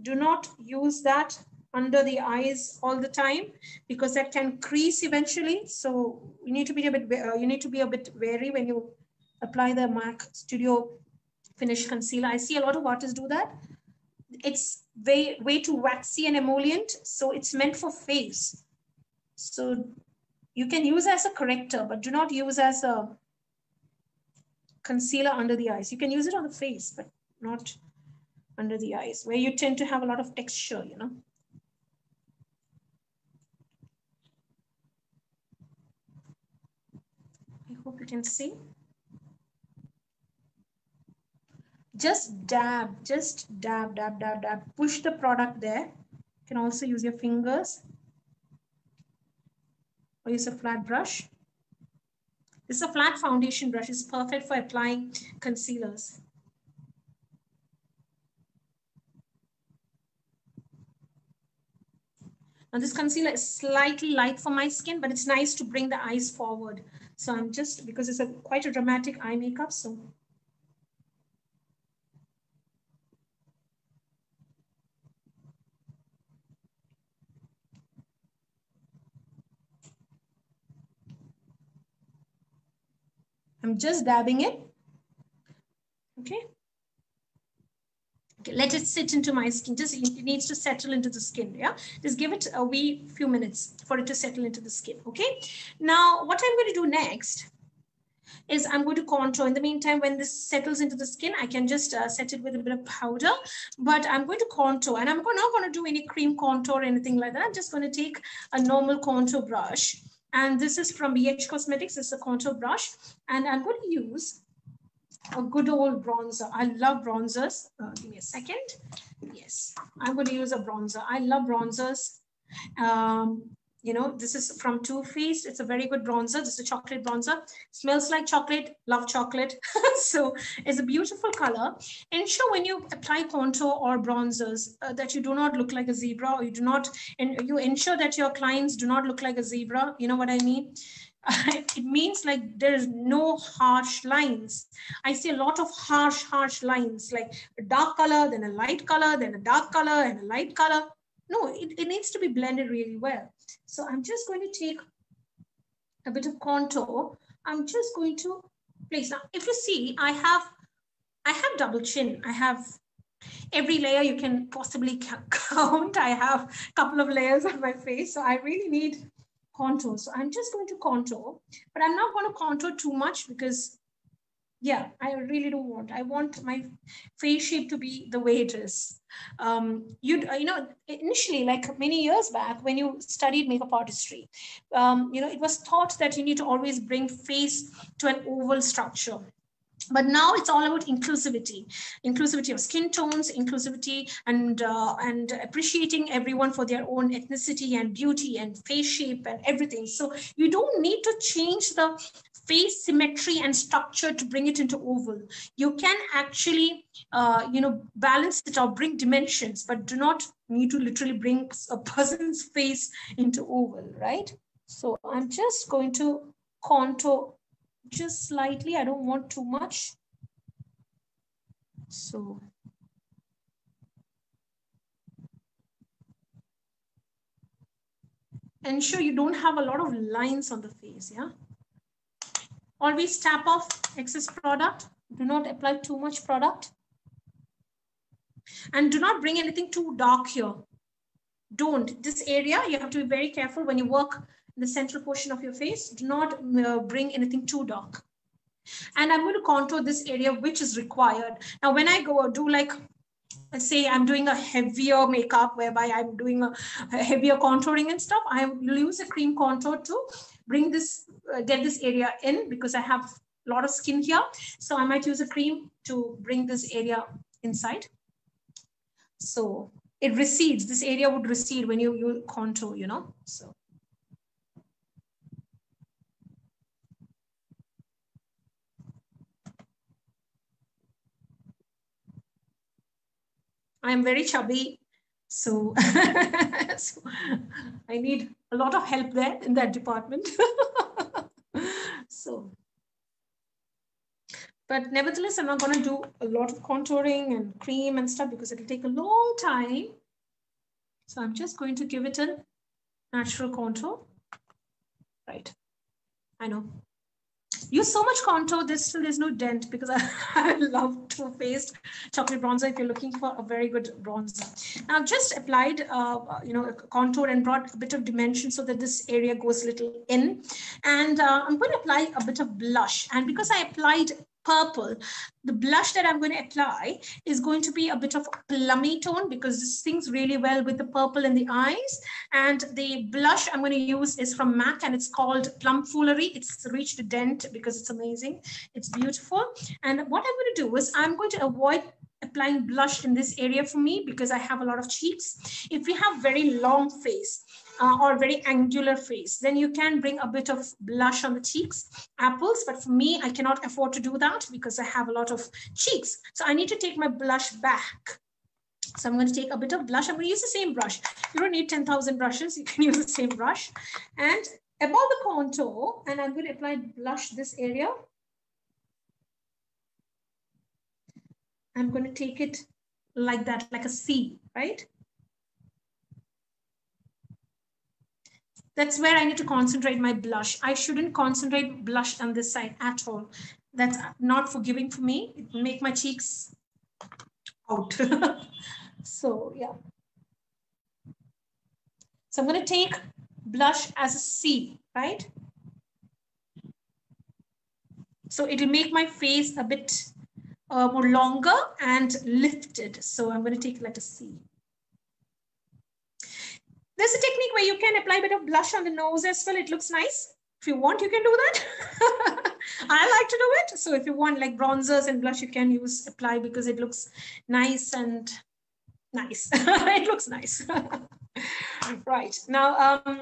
Do not use that under the eyes all the time because that can crease eventually. So you need to be a bit uh, you need to be a bit wary when you apply the MAC Studio finish concealer. I see a lot of artists do that. It's way, way too waxy and emollient. So it's meant for face. So you can use as a corrector, but do not use as a concealer under the eyes. You can use it on the face, but not under the eyes, where you tend to have a lot of texture, you know. I hope you can see. Just dab, just dab, dab, dab, dab. Push the product there. You can also use your fingers or use a flat brush. This is a flat foundation brush. It's perfect for applying concealers. Now this concealer is slightly light for my skin, but it's nice to bring the eyes forward. So I'm just, because it's a quite a dramatic eye makeup, so I'm just dabbing it. Okay. Okay, let it sit into my skin. Just it needs to settle into the skin. Yeah, just give it a wee few minutes for it to settle into the skin. Okay. Now, what I'm going to do next is I'm going to contour. In the meantime, when this settles into the skin, I can just uh, set it with a bit of powder. But I'm going to contour, and I'm not going to do any cream contour or anything like that. I'm just going to take a normal contour brush and this is from BH Cosmetics. It's a contour brush. And I'm going to use a good old bronzer. I love bronzers. Uh, give me a second. Yes, I'm going to use a bronzer. I love bronzers. Um, you know, this is from Too Faced. It's a very good bronzer. This is a chocolate bronzer. Smells like chocolate. Love chocolate. so it's a beautiful color. Ensure when you apply contour or bronzers uh, that you do not look like a zebra or you do not, and you ensure that your clients do not look like a zebra. You know what I mean? it means like there's no harsh lines. I see a lot of harsh, harsh lines, like a dark color, then a light color, then a dark color and a light color. No, it, it needs to be blended really well. So I'm just going to take a bit of contour. I'm just going to place. Now, if you see, I have, I have double chin. I have every layer you can possibly count. I have a couple of layers on my face. So I really need contour. So I'm just going to contour, but I'm not going to contour too much because yeah, I really don't want. I want my face shape to be the way it is. Um, you you know initially, like many years back, when you studied makeup artistry, um, you know it was thought that you need to always bring face to an oval structure. But now it's all about inclusivity, inclusivity of skin tones, inclusivity, and uh, and appreciating everyone for their own ethnicity and beauty and face shape and everything. So you don't need to change the face symmetry and structure to bring it into oval. You can actually, uh, you know, balance it or bring dimensions, but do not need to literally bring a person's face into oval, right? So I'm just going to contour just slightly. I don't want too much. So ensure you don't have a lot of lines on the face, yeah? Always tap off excess product. Do not apply too much product. And do not bring anything too dark here. Don't. This area, you have to be very careful when you work the central portion of your face. Do not uh, bring anything too dark. And I'm going to contour this area which is required. Now, when I go do like let's say I'm doing a heavier makeup whereby I'm doing a, a, heavier contouring and stuff, I will use a cream contour to bring this, uh, get this area in because I have a lot of skin here. So I might use a cream to bring this area inside. So it recedes, this area would recede when you, you contour, you know, so. I'm very chubby. So, so I need a lot of help there in that department. so, but nevertheless, I'm not going to do a lot of contouring and cream and stuff because it'll take a long time. So I'm just going to give it a natural contour. Right. I know. Use so much contour. There's still there's no dent because I, I love Too Faced chocolate bronzer if you're looking for a very good bronzer. Now just applied, uh, you know, contour and brought a bit of dimension so that this area goes a little in. And uh, I'm going to apply a bit of blush. And because I applied purple. The blush that I'm going to apply is going to be a bit of a plummy tone because this sings really well with the purple in the eyes. And the blush I'm going to use is from MAC and it's called Plum Foolery. It's reached a dent because it's amazing. It's beautiful. And what I'm going to do is I'm going to avoid applying blush in this area for me because I have a lot of cheeks. If you have very long face, uh, or very angular face. Then you can bring a bit of blush on the cheeks, apples. But for me, I cannot afford to do that because I have a lot of cheeks. So I need to take my blush back. So I'm going to take a bit of blush. I'm going to use the same brush. You don't need 10,000 brushes. You can use the same brush. And above the contour, and I'm going to apply blush this area. I'm going to take it like that, like a C, right? That's where I need to concentrate my blush. I shouldn't concentrate blush on this side at all. That's not forgiving for me. It make my cheeks out. so yeah. So I'm going to take blush as a C, right? So it'll make my face a bit uh, more longer and lifted. So I'm going to take a C. There's a technique where you can apply a bit of blush on the nose as well. It looks nice. If you want, you can do that. I like to do it. So if you want like bronzers and blush, you can use apply because it looks nice and nice. it looks nice. right now, um,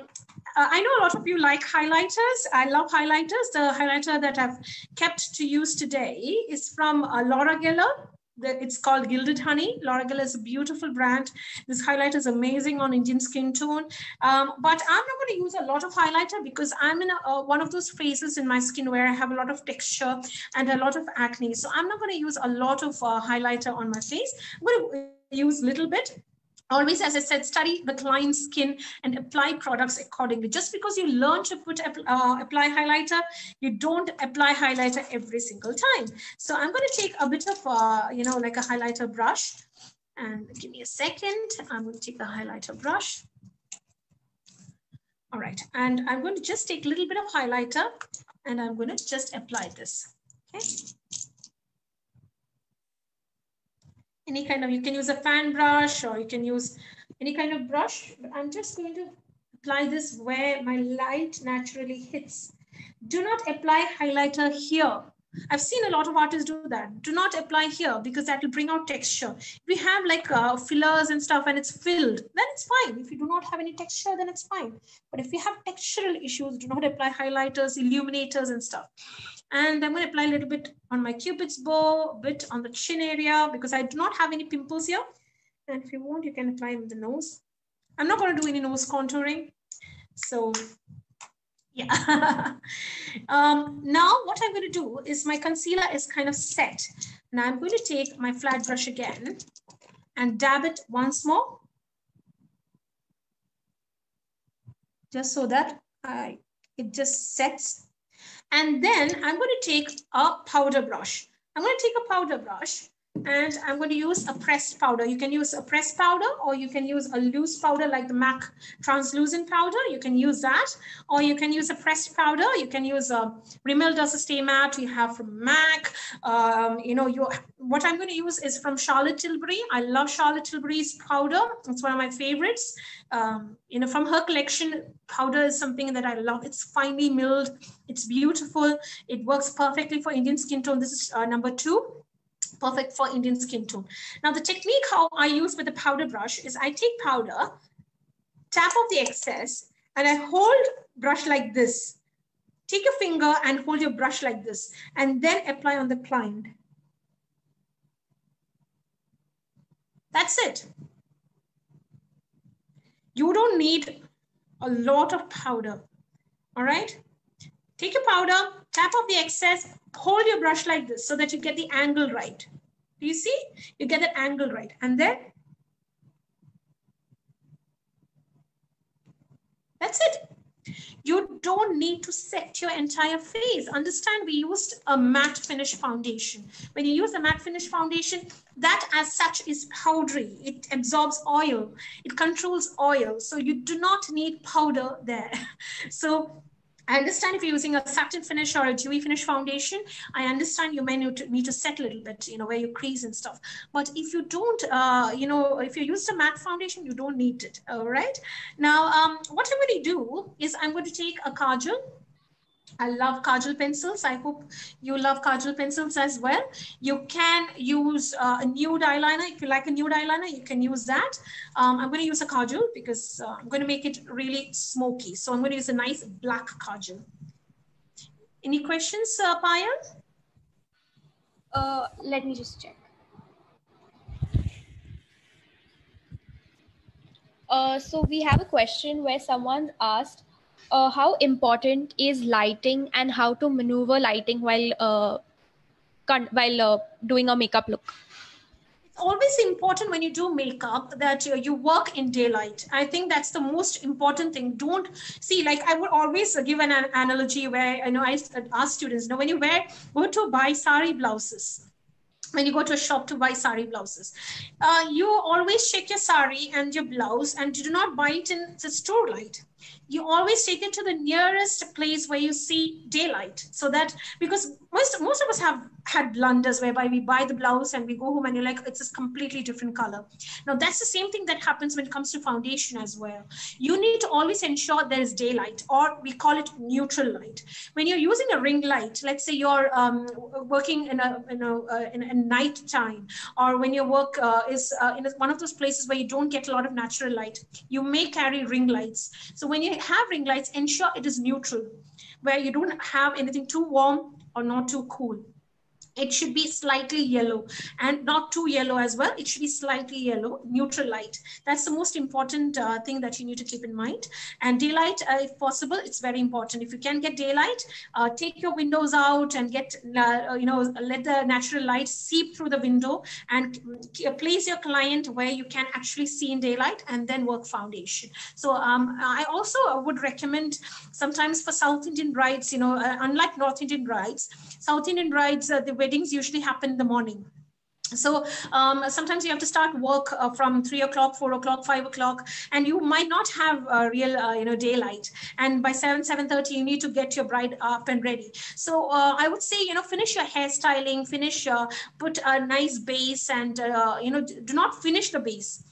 uh, I know a lot of you like highlighters. I love highlighters. The highlighter that I've kept to use today is from uh, Laura Geller it's called Gilded Honey. Geller is a beautiful brand. This highlighter is amazing on Indian skin tone. Um, but I'm not going to use a lot of highlighter because I'm in a, one of those phases in my skin where I have a lot of texture and a lot of acne. So I'm not going to use a lot of uh, highlighter on my face. I'm going to use a little bit always as i said study the client's skin and apply products accordingly. Just because you learn to put uh, apply highlighter you don't apply highlighter every single time. So i'm going to take a bit of uh, you know like a highlighter brush. And give me a second. I'm going to take the highlighter brush. All right. And i'm going to just take a little bit of highlighter and i'm going to just apply this. Okay any kind of, you can use a fan brush or you can use any kind of brush. I'm just going to apply this where my light naturally hits. Do not apply highlighter here. I've seen a lot of artists do that. Do not apply here because that will bring out texture. We have like uh, fillers and stuff and it's filled, then it's fine. If you do not have any texture, then it's fine. But if you have textural issues, do not apply highlighters, illuminators and stuff. And I'm going to apply a little bit on my cupid's bow, a bit on the chin area because I do not have any pimples here. And if you want, you can apply on the nose. I'm not going to do any nose contouring. So yeah. um, now what I'm going to do is my concealer is kind of set. Now I'm going to take my flat brush again and dab it once more. Just so that I, it just sets and then I'm going to take a powder brush. I'm going to take a powder brush and I'm going to use a pressed powder. You can use a pressed powder or you can use a loose powder like the MAC translucent powder. You can use that or you can use a pressed powder. You can use a Rimmel does a stay matte you have from MAC. Um, you know, you what I'm going to use is from Charlotte Tilbury. I love Charlotte Tilbury's powder. It's one of my favorites. Um, you know, from her collection, powder is something that I love. It's finely milled. It's beautiful. It works perfectly for Indian skin tone. This is uh, number two perfect for Indian skin tone. Now the technique how I use with the powder brush is I take powder, tap off the excess, and I hold brush like this. Take your finger and hold your brush like this, and then apply on the client. That's it. You don't need a lot of powder, all right? Take your powder, tap off the excess, hold your brush like this so that you get the angle right. Do you see? You get that angle right. And then that's it. You don't need to set your entire face. Understand, we used a matte finish foundation. When you use a matte finish foundation, that as such is powdery. It absorbs oil. It controls oil. So you do not need powder there. So I understand if you're using a satin finish or a dewy finish foundation, I understand you may need to, need to set a little bit, you know, where you crease and stuff. But if you don't, uh, you know, if you use a matte foundation, you don't need it, all right? Now, um, what I'm going to do is I'm going to take a kajal I love Kajal pencils. I hope you love Kajal pencils as well. You can use uh, a nude eyeliner. If you like a nude eyeliner, you can use that. Um, I'm going to use a Kajal because uh, I'm going to make it really smoky. So I'm going to use a nice black Kajal. Any questions, uh, Payal?
Uh, let me just check. Uh, so we have a question where someone asked, uh, how important is lighting and how to maneuver lighting while uh, while uh, doing a makeup look?
It's always important when you do makeup that you, you work in daylight. I think that's the most important thing. Don't see like I would always give an, an analogy where I know I ask students, you know, when you wear go to buy sari blouses when you go to a shop to buy sari blouses. Uh, you always check your sari and your blouse and you do not buy it in the store light you always take it to the nearest place where you see daylight so that because most most of us have had blunders whereby we buy the blouse and we go home and you're like it's a completely different color. Now that's the same thing that happens when it comes to foundation as well. You need to always ensure there is daylight or we call it neutral light. When you're using a ring light let's say you're um, working in a, in a, uh, in a night time or when your work uh, is uh, in one of those places where you don't get a lot of natural light you may carry ring lights. So when you have ring lights, ensure it is neutral, where you don't have anything too warm or not too cool it should be slightly yellow and not too yellow as well. It should be slightly yellow, neutral light. That's the most important uh, thing that you need to keep in mind. And daylight, uh, if possible, it's very important. If you can get daylight, uh, take your windows out and get, uh, you know, let the natural light seep through the window and uh, place your client where you can actually see in daylight and then work foundation. So um, I also would recommend sometimes for South Indian brides, you know, uh, unlike North Indian brides, South Indian brides, the weddings usually happen in the morning so um, sometimes you have to start work uh, from three o'clock, four o'clock, five o'clock, and you might not have uh, real, uh, you know, daylight. And by seven, seven thirty, you need to get your bride up and ready. So uh, I would say, you know, finish your hairstyling, finish, uh, put a nice base, and uh, you know, do not finish the base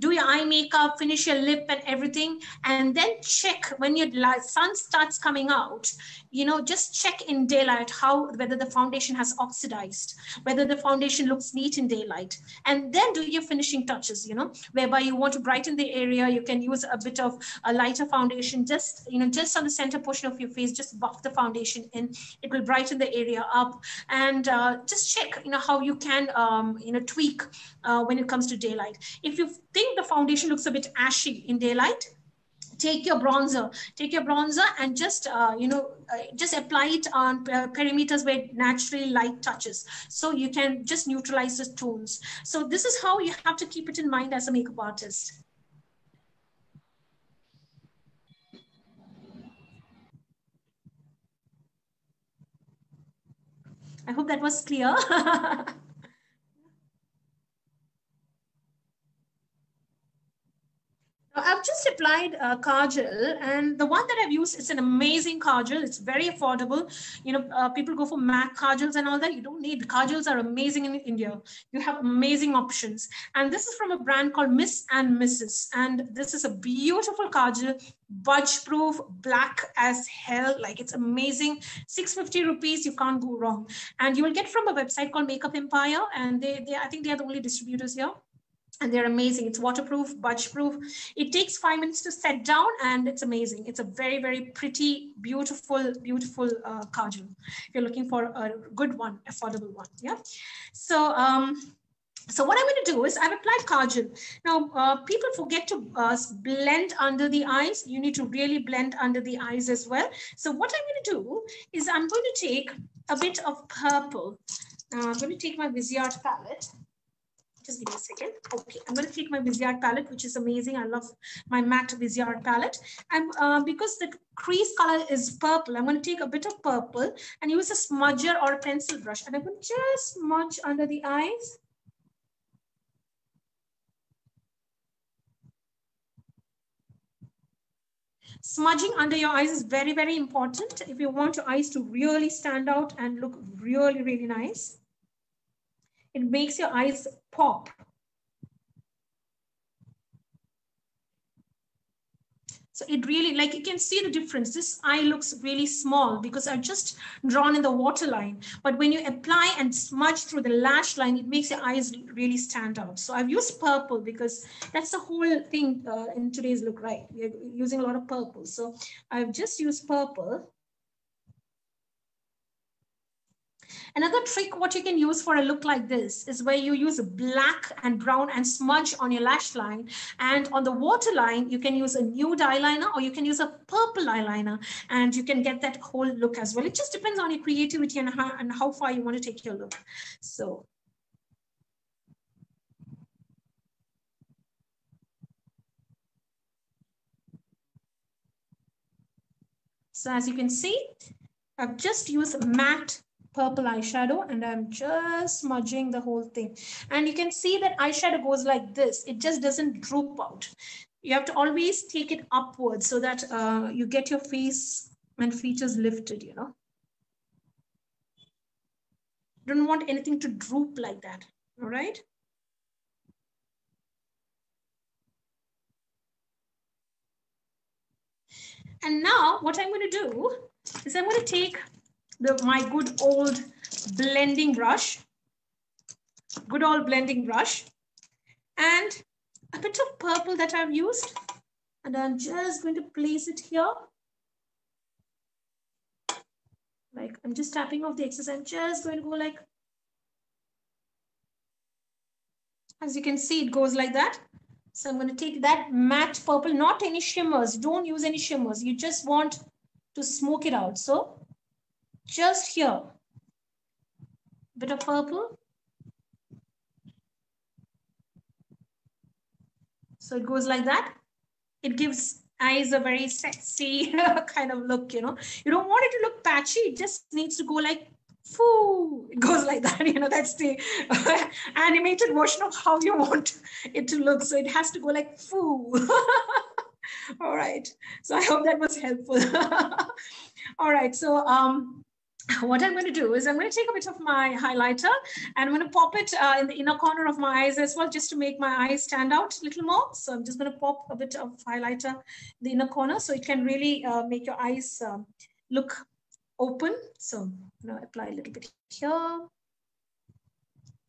do your eye makeup, finish your lip and everything, and then check when your sun starts coming out, you know, just check in daylight how whether the foundation has oxidized, whether the foundation looks neat in daylight, and then do your finishing touches, you know, whereby you want to brighten the area, you can use a bit of a lighter foundation, just, you know, just on the center portion of your face, just buff the foundation in, it will brighten the area up, and uh, just check, you know, how you can, um, you know, tweak uh, when it comes to daylight. If you think the foundation looks a bit ashy in daylight, take your bronzer, take your bronzer and just, uh, you know, uh, just apply it on uh, perimeters where naturally light touches. So you can just neutralize the tones. So this is how you have to keep it in mind as a makeup artist. I hope that was clear. I've just applied uh, Kajal and the one that I've used is an amazing Kajal. It's very affordable. You know, uh, people go for MAC Kajals and all that. You don't need, Kajals are amazing in India. You have amazing options. And this is from a brand called Miss and Mrs. And this is a beautiful Kajal, budge proof, black as hell. Like it's amazing. 650 rupees, you can't go wrong. And you will get from a website called Makeup Empire. And they, they I think they are the only distributors here and they're amazing. It's waterproof, budge proof. It takes five minutes to set down and it's amazing. It's a very, very pretty, beautiful, beautiful uh, kajal. If you're looking for a good one, affordable one, yeah. So, um, so what I'm going to do is I've applied kajal. Now, uh, people forget to uh, blend under the eyes. You need to really blend under the eyes as well. So what I'm going to do is I'm going to take a bit of purple. Now I'm going to take my Viseart palette just give me a second. Okay, I'm going to take my Viseart palette, which is amazing. I love my matte Viseart palette. And uh, because the crease color is purple, I'm going to take a bit of purple and use a smudger or a pencil brush. And I'm going to just smudge under the eyes. Smudging under your eyes is very, very important if you want your eyes to really stand out and look really, really nice. It makes your eyes pop. So it really, like you can see the difference. This eye looks really small because I've just drawn in the waterline. But when you apply and smudge through the lash line, it makes your eyes really stand out. So I've used purple because that's the whole thing uh, in today's look, right? We're using a lot of purple. So I've just used purple Another trick, what you can use for a look like this is where you use black and brown and smudge on your lash line. And on the waterline, you can use a nude eyeliner or you can use a purple eyeliner and you can get that whole look as well. It just depends on your creativity and how, and how far you want to take your look. So So as you can see, I've just used matte purple eyeshadow and I'm just smudging the whole thing. And you can see that eyeshadow goes like this. It just doesn't droop out. You have to always take it upwards so that uh, you get your face and features lifted, you know. Don't want anything to droop like that, all right? And now what I'm going to do is I'm going to take the my good old blending brush, good old blending brush, and a bit of purple that I've used. And I'm just going to place it here. Like I'm just tapping off the excess. I'm just going to go like, as you can see, it goes like that. So I'm going to take that matte purple, not any shimmers. Don't use any shimmers. You just want to smoke it out. So just here. Bit of purple. So it goes like that. It gives eyes a very sexy kind of look, you know. You don't want it to look patchy. It just needs to go like, foo. It goes like that, you know, that's the animated version of how you want it to look. So it has to go like, foo. All right. So I hope that was helpful. All right. So um, what I'm going to do is I'm going to take a bit of my highlighter and I'm going to pop it uh, in the inner corner of my eyes as well, just to make my eyes stand out a little more. So I'm just going to pop a bit of highlighter the inner corner so it can really uh, make your eyes um, look open. So you know, apply a little bit here.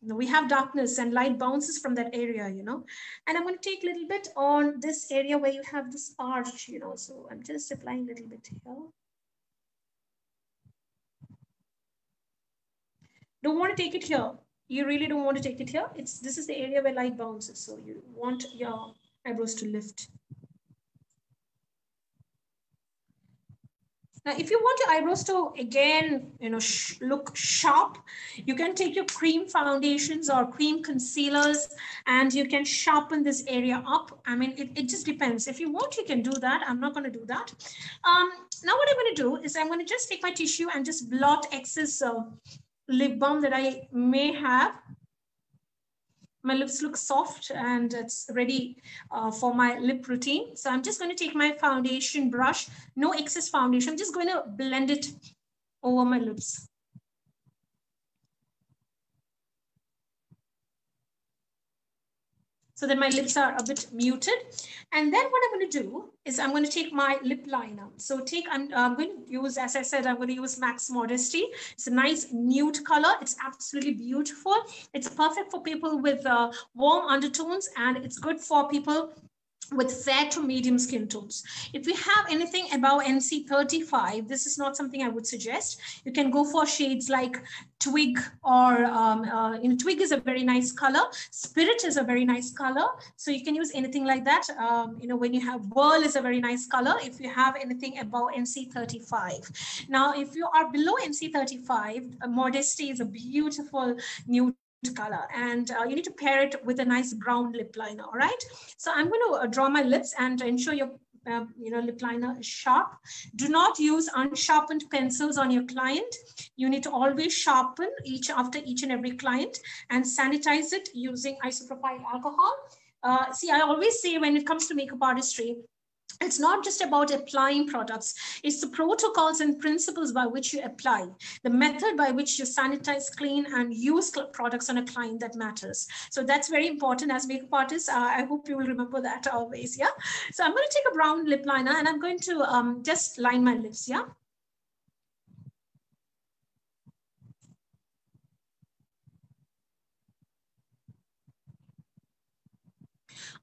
We have darkness and light bounces from that area, you know. And I'm going to take a little bit on this area where you have this arch, you know. So I'm just applying a little bit here. Don't want to take it here. You really don't want to take it here. It's This is the area where light bounces. So you want your eyebrows to lift. Now, if you want your eyebrows to, again, you know, sh look sharp, you can take your cream foundations or cream concealers and you can sharpen this area up. I mean, it, it just depends. If you want, you can do that. I'm not going to do that. Um, now, what I'm going to do is I'm going to just take my tissue and just blot excess uh, lip balm that I may have. My lips look soft and it's ready uh, for my lip routine. So I'm just going to take my foundation brush, no excess foundation. I'm just going to blend it over my lips. So that my lips are a bit muted. And then what I'm going to do is I'm going to take my lip liner. So take, I'm, I'm going to use, as I said, I'm going to use MAC's Modesty. It's a nice nude color. It's absolutely beautiful. It's perfect for people with uh, warm undertones and it's good for people with fair to medium skin tones. If you have anything above NC 35, this is not something I would suggest. You can go for shades like Twig or, um, uh, you know, Twig is a very nice color. Spirit is a very nice color. So you can use anything like that. Um, you know, when you have Whirl is a very nice color. If you have anything above NC 35. Now, if you are below NC 35, Modesty is a beautiful new color. And uh, you need to pair it with a nice brown lip liner all right? So i'm going to uh, draw my lips and ensure your uh, you know lip liner is sharp. Do not use unsharpened pencils on your client. You need to always sharpen each after each and every client and sanitize it using isopropyl alcohol. Uh, see i always say when it comes to makeup artistry it's not just about applying products. It's the protocols and principles by which you apply the method by which you sanitize clean and use products on a client that matters. So that's very important as makeup artists uh, i hope you will remember that always yeah? So i'm going to take a brown lip liner and i'm going to um, just line my lips yeah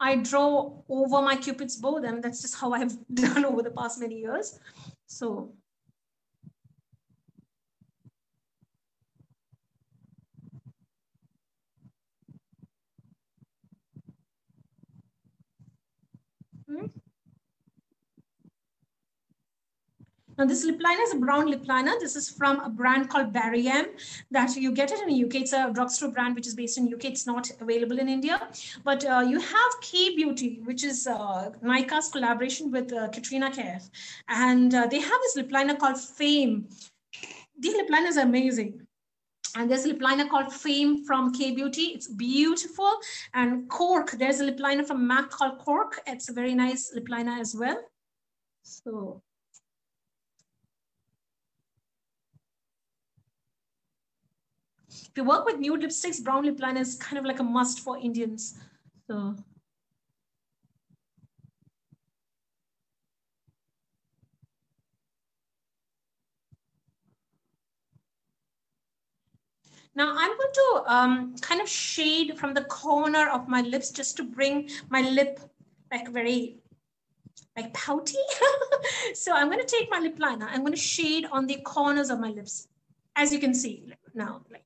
I draw over my cupid's bow and that's just how I've done over the past many years. So hmm? Now this lip liner is a brown lip liner. This is from a brand called Barry M that you get it in the UK. It's a drugstore brand which is based in UK. It's not available in India. But uh, you have Kay Beauty, which is uh, Nykaa's collaboration with uh, Katrina Kaif. And uh, they have this lip liner called Fame. These lip liners are amazing. And there's a lip liner called Fame from Kay Beauty. It's beautiful. And Cork, there's a lip liner from MAC called Cork. It's a very nice lip liner as well. So You work with nude lipsticks, brown lip liner is kind of like a must for Indians. So. Now I'm going to um, kind of shade from the corner of my lips just to bring my lip like very like pouty. so I'm going to take my lip liner. I'm going to shade on the corners of my lips. As you can see now, like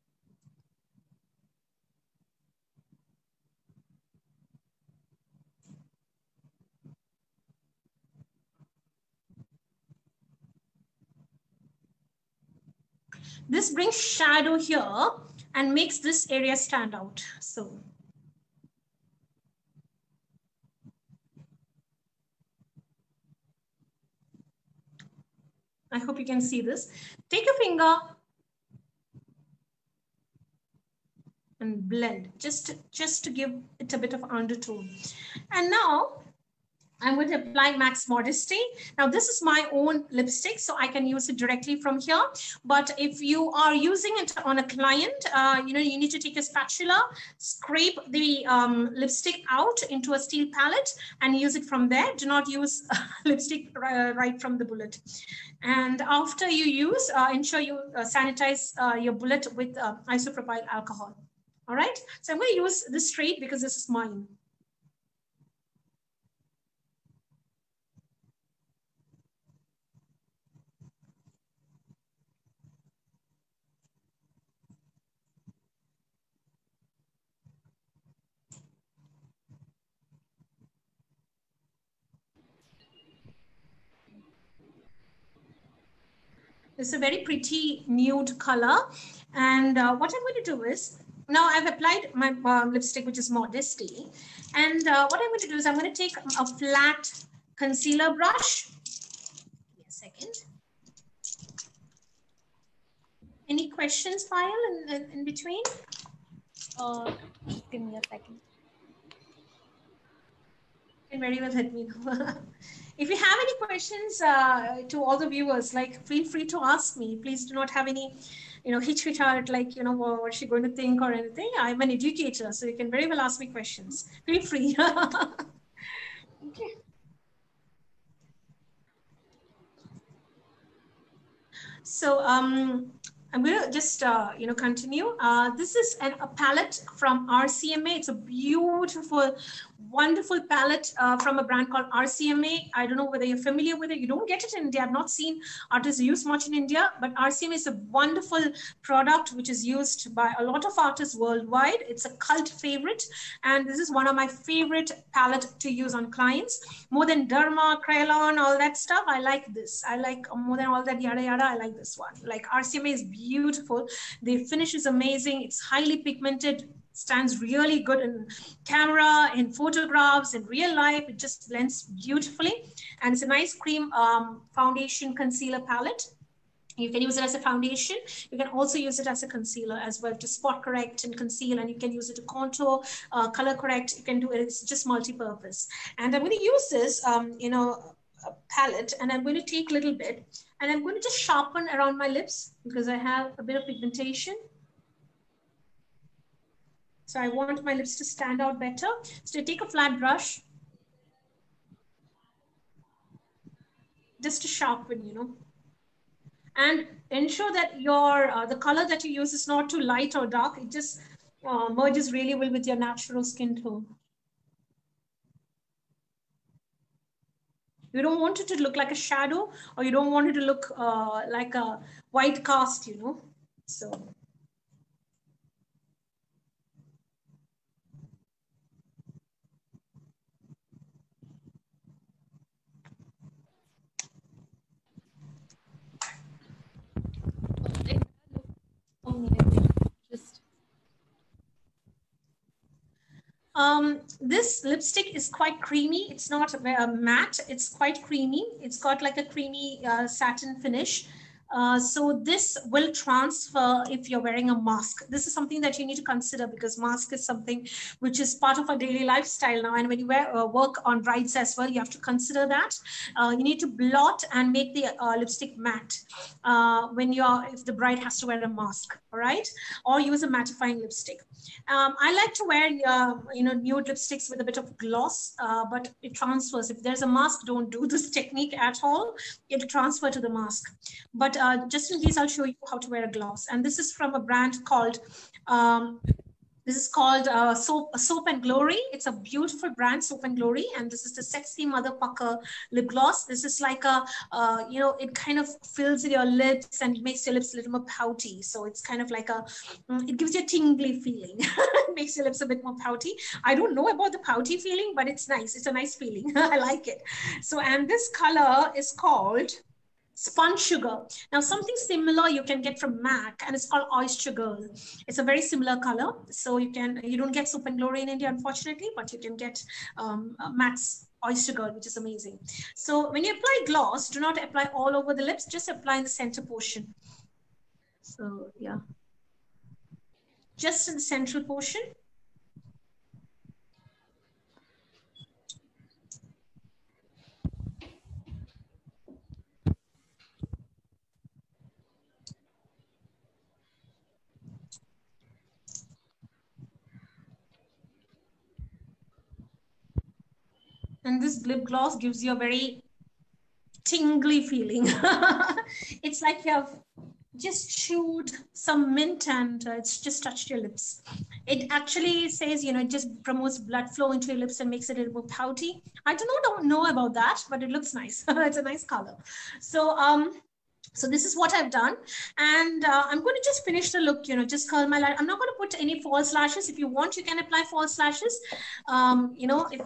This brings shadow here and makes this area stand out. So I hope you can see this. Take your finger and blend just, just to give it a bit of undertone. And now I'm going to apply MAC's Modesty. Now this is my own lipstick, so I can use it directly from here. But if you are using it on a client, uh, you know, you need to take a spatula, scrape the um, lipstick out into a steel palette and use it from there. Do not use lipstick right from the bullet. And after you use, uh, ensure you uh, sanitize uh, your bullet with uh, isopropyl alcohol. All right, so I'm going to use this straight because this is mine. It's a very pretty nude color. And uh, what I'm going to do is, now I've applied my uh, lipstick, which is Modesty. And uh, what I'm going to do is I'm going to take a flat concealer brush. Give me a second. Any questions, Payal, in, in, in between?
Uh, give me a second.
You can very well let me. If you have any questions uh, to all the viewers, like feel free to ask me. Please do not have any, you know, hitch hitch out like, you know, what's she going to think or anything. I'm an educator, so you can very well ask me questions. Feel free. okay. So um, I'm going to just, uh, you know, continue. Uh, this is an, a palette from RCMA. It's a beautiful wonderful palette uh, from a brand called RCMA. I don't know whether you're familiar with it. You don't get it in India. I've not seen artists use much in India, but RCMA is a wonderful product which is used by a lot of artists worldwide. It's a cult favorite. And this is one of my favorite palette to use on clients. More than Derma, Kryolan, all that stuff, I like this. I like more than all that yada yada, I like this one. Like RCMA is beautiful. The finish is amazing. It's highly pigmented, stands really good in camera, in photographs, in real life. It just blends beautifully. And it's a nice cream um, foundation concealer palette. You can use it as a foundation. You can also use it as a concealer as well to spot correct and conceal. And you can use it to contour, uh, color correct. You can do it. It's just multi-purpose. And I'm going to use this, um, you know, palette and I'm going to take a little bit and I'm going to just sharpen around my lips because I have a bit of pigmentation. So I want my lips to stand out better. So take a flat brush just to sharpen, you know and ensure that your uh, the color that you use is not too light or dark. It just uh, merges really well with your natural skin tone. You don't want it to look like a shadow or you don't want it to look uh, like a white cast, you know. So Um, this lipstick is quite creamy. It's not uh, matte. It's quite creamy. It's got like a creamy uh, satin finish. Uh, so this will transfer if you're wearing a mask. This is something that you need to consider because mask is something which is part of our daily lifestyle now. And when you wear, uh, work on brides as well, you have to consider that. Uh, you need to blot and make the uh, lipstick matte uh, when you're, if the bride has to wear a mask, all right? Or use a mattifying lipstick. Um, I like to wear, you know, nude lipsticks with a bit of gloss, but it transfers. If there's a mask, don't do this technique at all. It'll transfer to the mask. But uh, just in case, I'll show you how to wear a gloss. And this is from a brand called, um, this is called uh, Soap, Soap and Glory. It's a beautiful brand, Soap and Glory. And this is the Sexy Mother Pucker lip gloss. This is like a, uh, you know, it kind of fills your lips and makes your lips a little more pouty. So it's kind of like a, mm, it gives you a tingly feeling. it makes your lips a bit more pouty. I don't know about the pouty feeling, but it's nice. It's a nice feeling. I like it. So, and this color is called, spun sugar. Now something similar you can get from MAC and it's called Oyster Girl. It's a very similar color. So you can, you don't get Soap and Glory in India, unfortunately, but you can get um, MAC's Oyster Girl, which is amazing. So when you apply gloss, do not apply all over the lips, just apply in the center portion. So yeah, just in the central portion. And this lip gloss gives you a very tingly feeling. it's like you have just chewed some mint and uh, it's just touched your lips. It actually says, you know, it just promotes blood flow into your lips and makes it a little pouty. I know, don't know about that, but it looks nice. it's a nice color. So um, so this is what I've done. And uh, I'm going to just finish the look, you know, just curl my line. I'm not going to put any false lashes. If you want, you can apply false lashes. Um, you know, if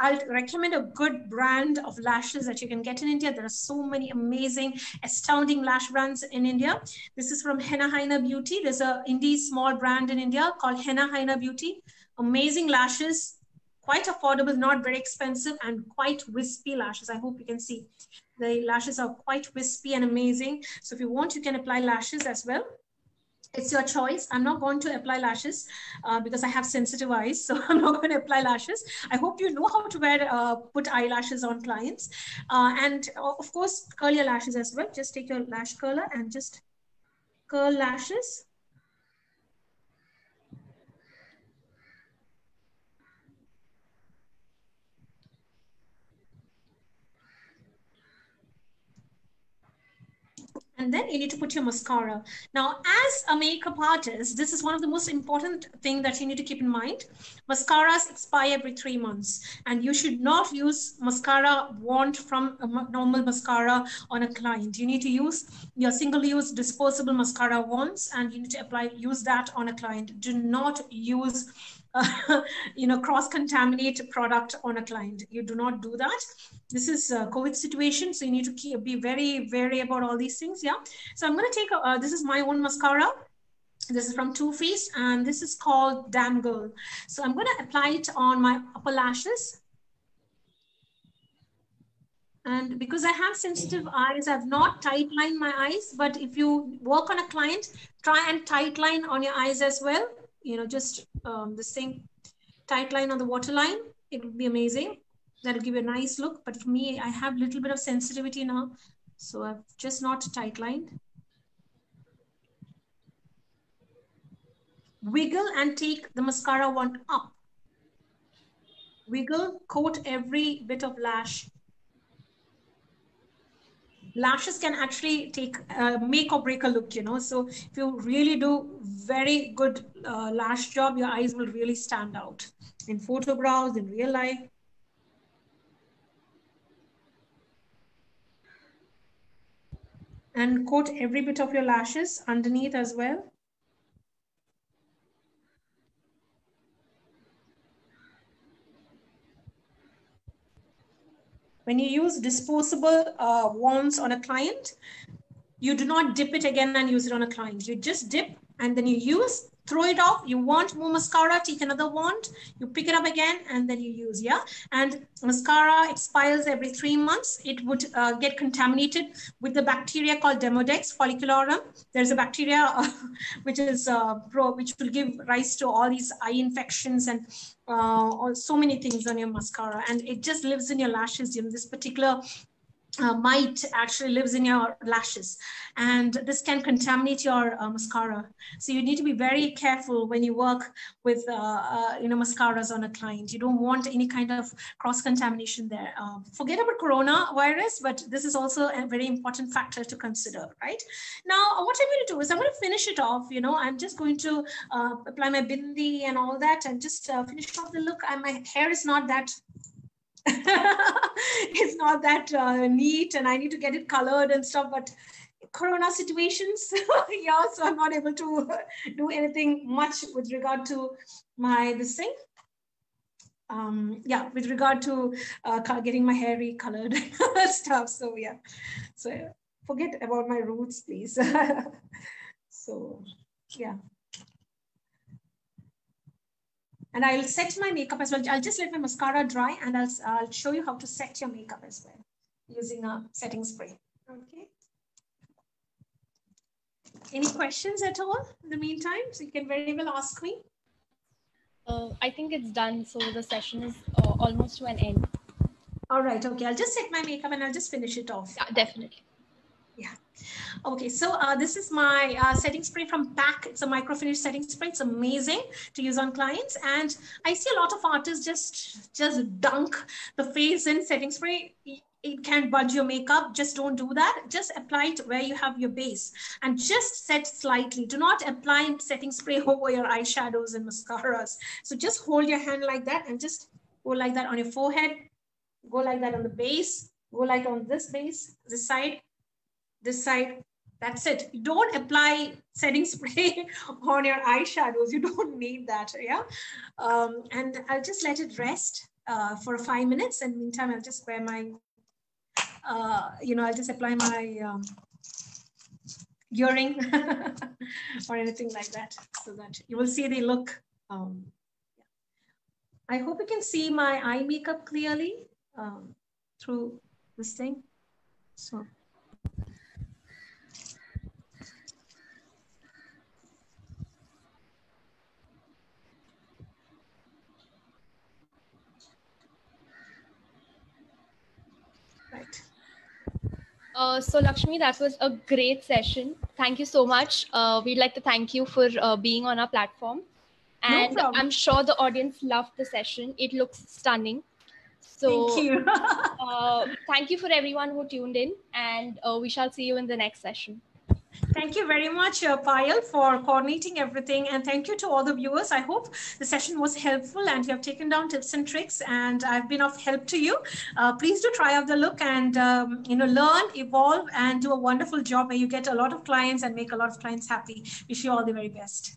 I'll recommend a good brand of lashes that you can get in India. There are so many amazing, astounding lash brands in India. This is from Henna Haina Beauty. There's a indie small brand in India called Henna Haina Beauty. Amazing lashes, quite affordable, not very expensive, and quite wispy lashes. I hope you can see. The lashes are quite wispy and amazing. So if you want, you can apply lashes as well. It's your choice. I'm not going to apply lashes uh, because I have sensitive eyes. So I'm not going to apply lashes. I hope you know how to wear, uh, put eyelashes on clients. Uh, and uh, of course, curl your lashes as well. Just take your lash curler and just curl lashes. And then you need to put your mascara. Now, as a makeup artist, this is one of the most important thing that you need to keep in mind. Mascaras expire every three months, and you should not use mascara wand from a normal mascara on a client. You need to use your single-use disposable mascara wands, and you need to apply use that on a client. Do not use you know, cross-contaminate product on a client. You do not do that. This is a COVID situation, so you need to keep, be very wary about all these things. Yeah. So I'm going to take. A, uh, this is my own mascara. This is from Too Faced, and this is called Damn Girl. So I'm going to apply it on my upper lashes. And because I have sensitive eyes, I've not tight lined my eyes. But if you work on a client, try and tight line on your eyes as well. You know, just um, the same tight line on the waterline. It would be amazing. That'll give you a nice look. But for me, I have a little bit of sensitivity now. So I've just not tight lined. Wiggle and take the mascara wand up. Wiggle, coat every bit of lash lashes can actually take uh, make or break a look you know. So if you really do very good uh, lash job your eyes will really stand out in photographs in real life. And coat every bit of your lashes underneath as well When you use disposable uh, wands on a client, you do not dip it again and use it on a client. You just dip and then you use throw it off. You want more mascara, take another wand, you pick it up again, and then you use, yeah? And mascara expires every three months. It would uh, get contaminated with the bacteria called Demodex folliculorum. There's a bacteria uh, which is uh, pro, which will give rise to all these eye infections and uh, so many things on your mascara. And it just lives in your lashes. Know, this particular uh, mite actually lives in your lashes. And this can contaminate your uh, mascara. So you need to be very careful when you work with uh, uh you know mascaras on a client. You don't want any kind of cross contamination there. Um, forget about coronavirus but this is also a very important factor to consider right? Now what i'm going to do is i'm going to finish it off you know. I'm just going to uh, apply my bindi and all that and just uh, finish off the look. And my hair is not that it's not that uh, neat and I need to get it colored and stuff, but corona situations, yeah, so I'm not able to do anything much with regard to my this thing. Um, yeah, with regard to uh, getting my hair recolored stuff. So yeah, so forget about my roots, please. so yeah. And I'll set my makeup as well. I'll just let my mascara dry and I'll, I'll show you how to set your makeup as well using a setting spray. Okay. Any questions at all in the meantime? So you can very well ask me.
Uh, I think it's done. So the session is uh, almost to an end.
All right. Okay. I'll just set my makeup and I'll just finish it off.
Yeah, definitely.
Okay, so uh, this is my uh, setting spray from PAC. It's a microfinish setting spray. It's amazing to use on clients. And I see a lot of artists just, just dunk the face in setting spray. It can budge your makeup. Just don't do that. Just apply it where you have your base and just set slightly. Do not apply setting spray over your eyeshadows and mascaras. So just hold your hand like that and just go like that on your forehead. Go like that on the base. Go like on this base, this side this side. That's it. Don't apply setting spray on your eyeshadows. You don't need that. Yeah. Um, and I'll just let it rest uh, for five minutes. And meantime, I'll just wear my, uh, you know, I'll just apply my um, earring or anything like that so that you will see the look. Um, I hope you can see my eye makeup clearly um, through this thing. So.
Uh, so Lekshmi, that was a great session. Thank you so much. Uh, we'd like to thank you for uh, being on our platform. And no I'm sure the audience loved the session. It looks stunning. So
thank you.
Uh, thank you for everyone who tuned in and uh, we shall see you in the next session.
Thank you very much, uh, Payal, for coordinating everything. And thank you to all the viewers. I hope the session was helpful and you have taken down tips and tricks and I've been of help to you. Uh, please do try out the look and, um, you know, learn, evolve and do a wonderful job where you get a lot of clients and make a lot of clients happy. Wish you all the very best.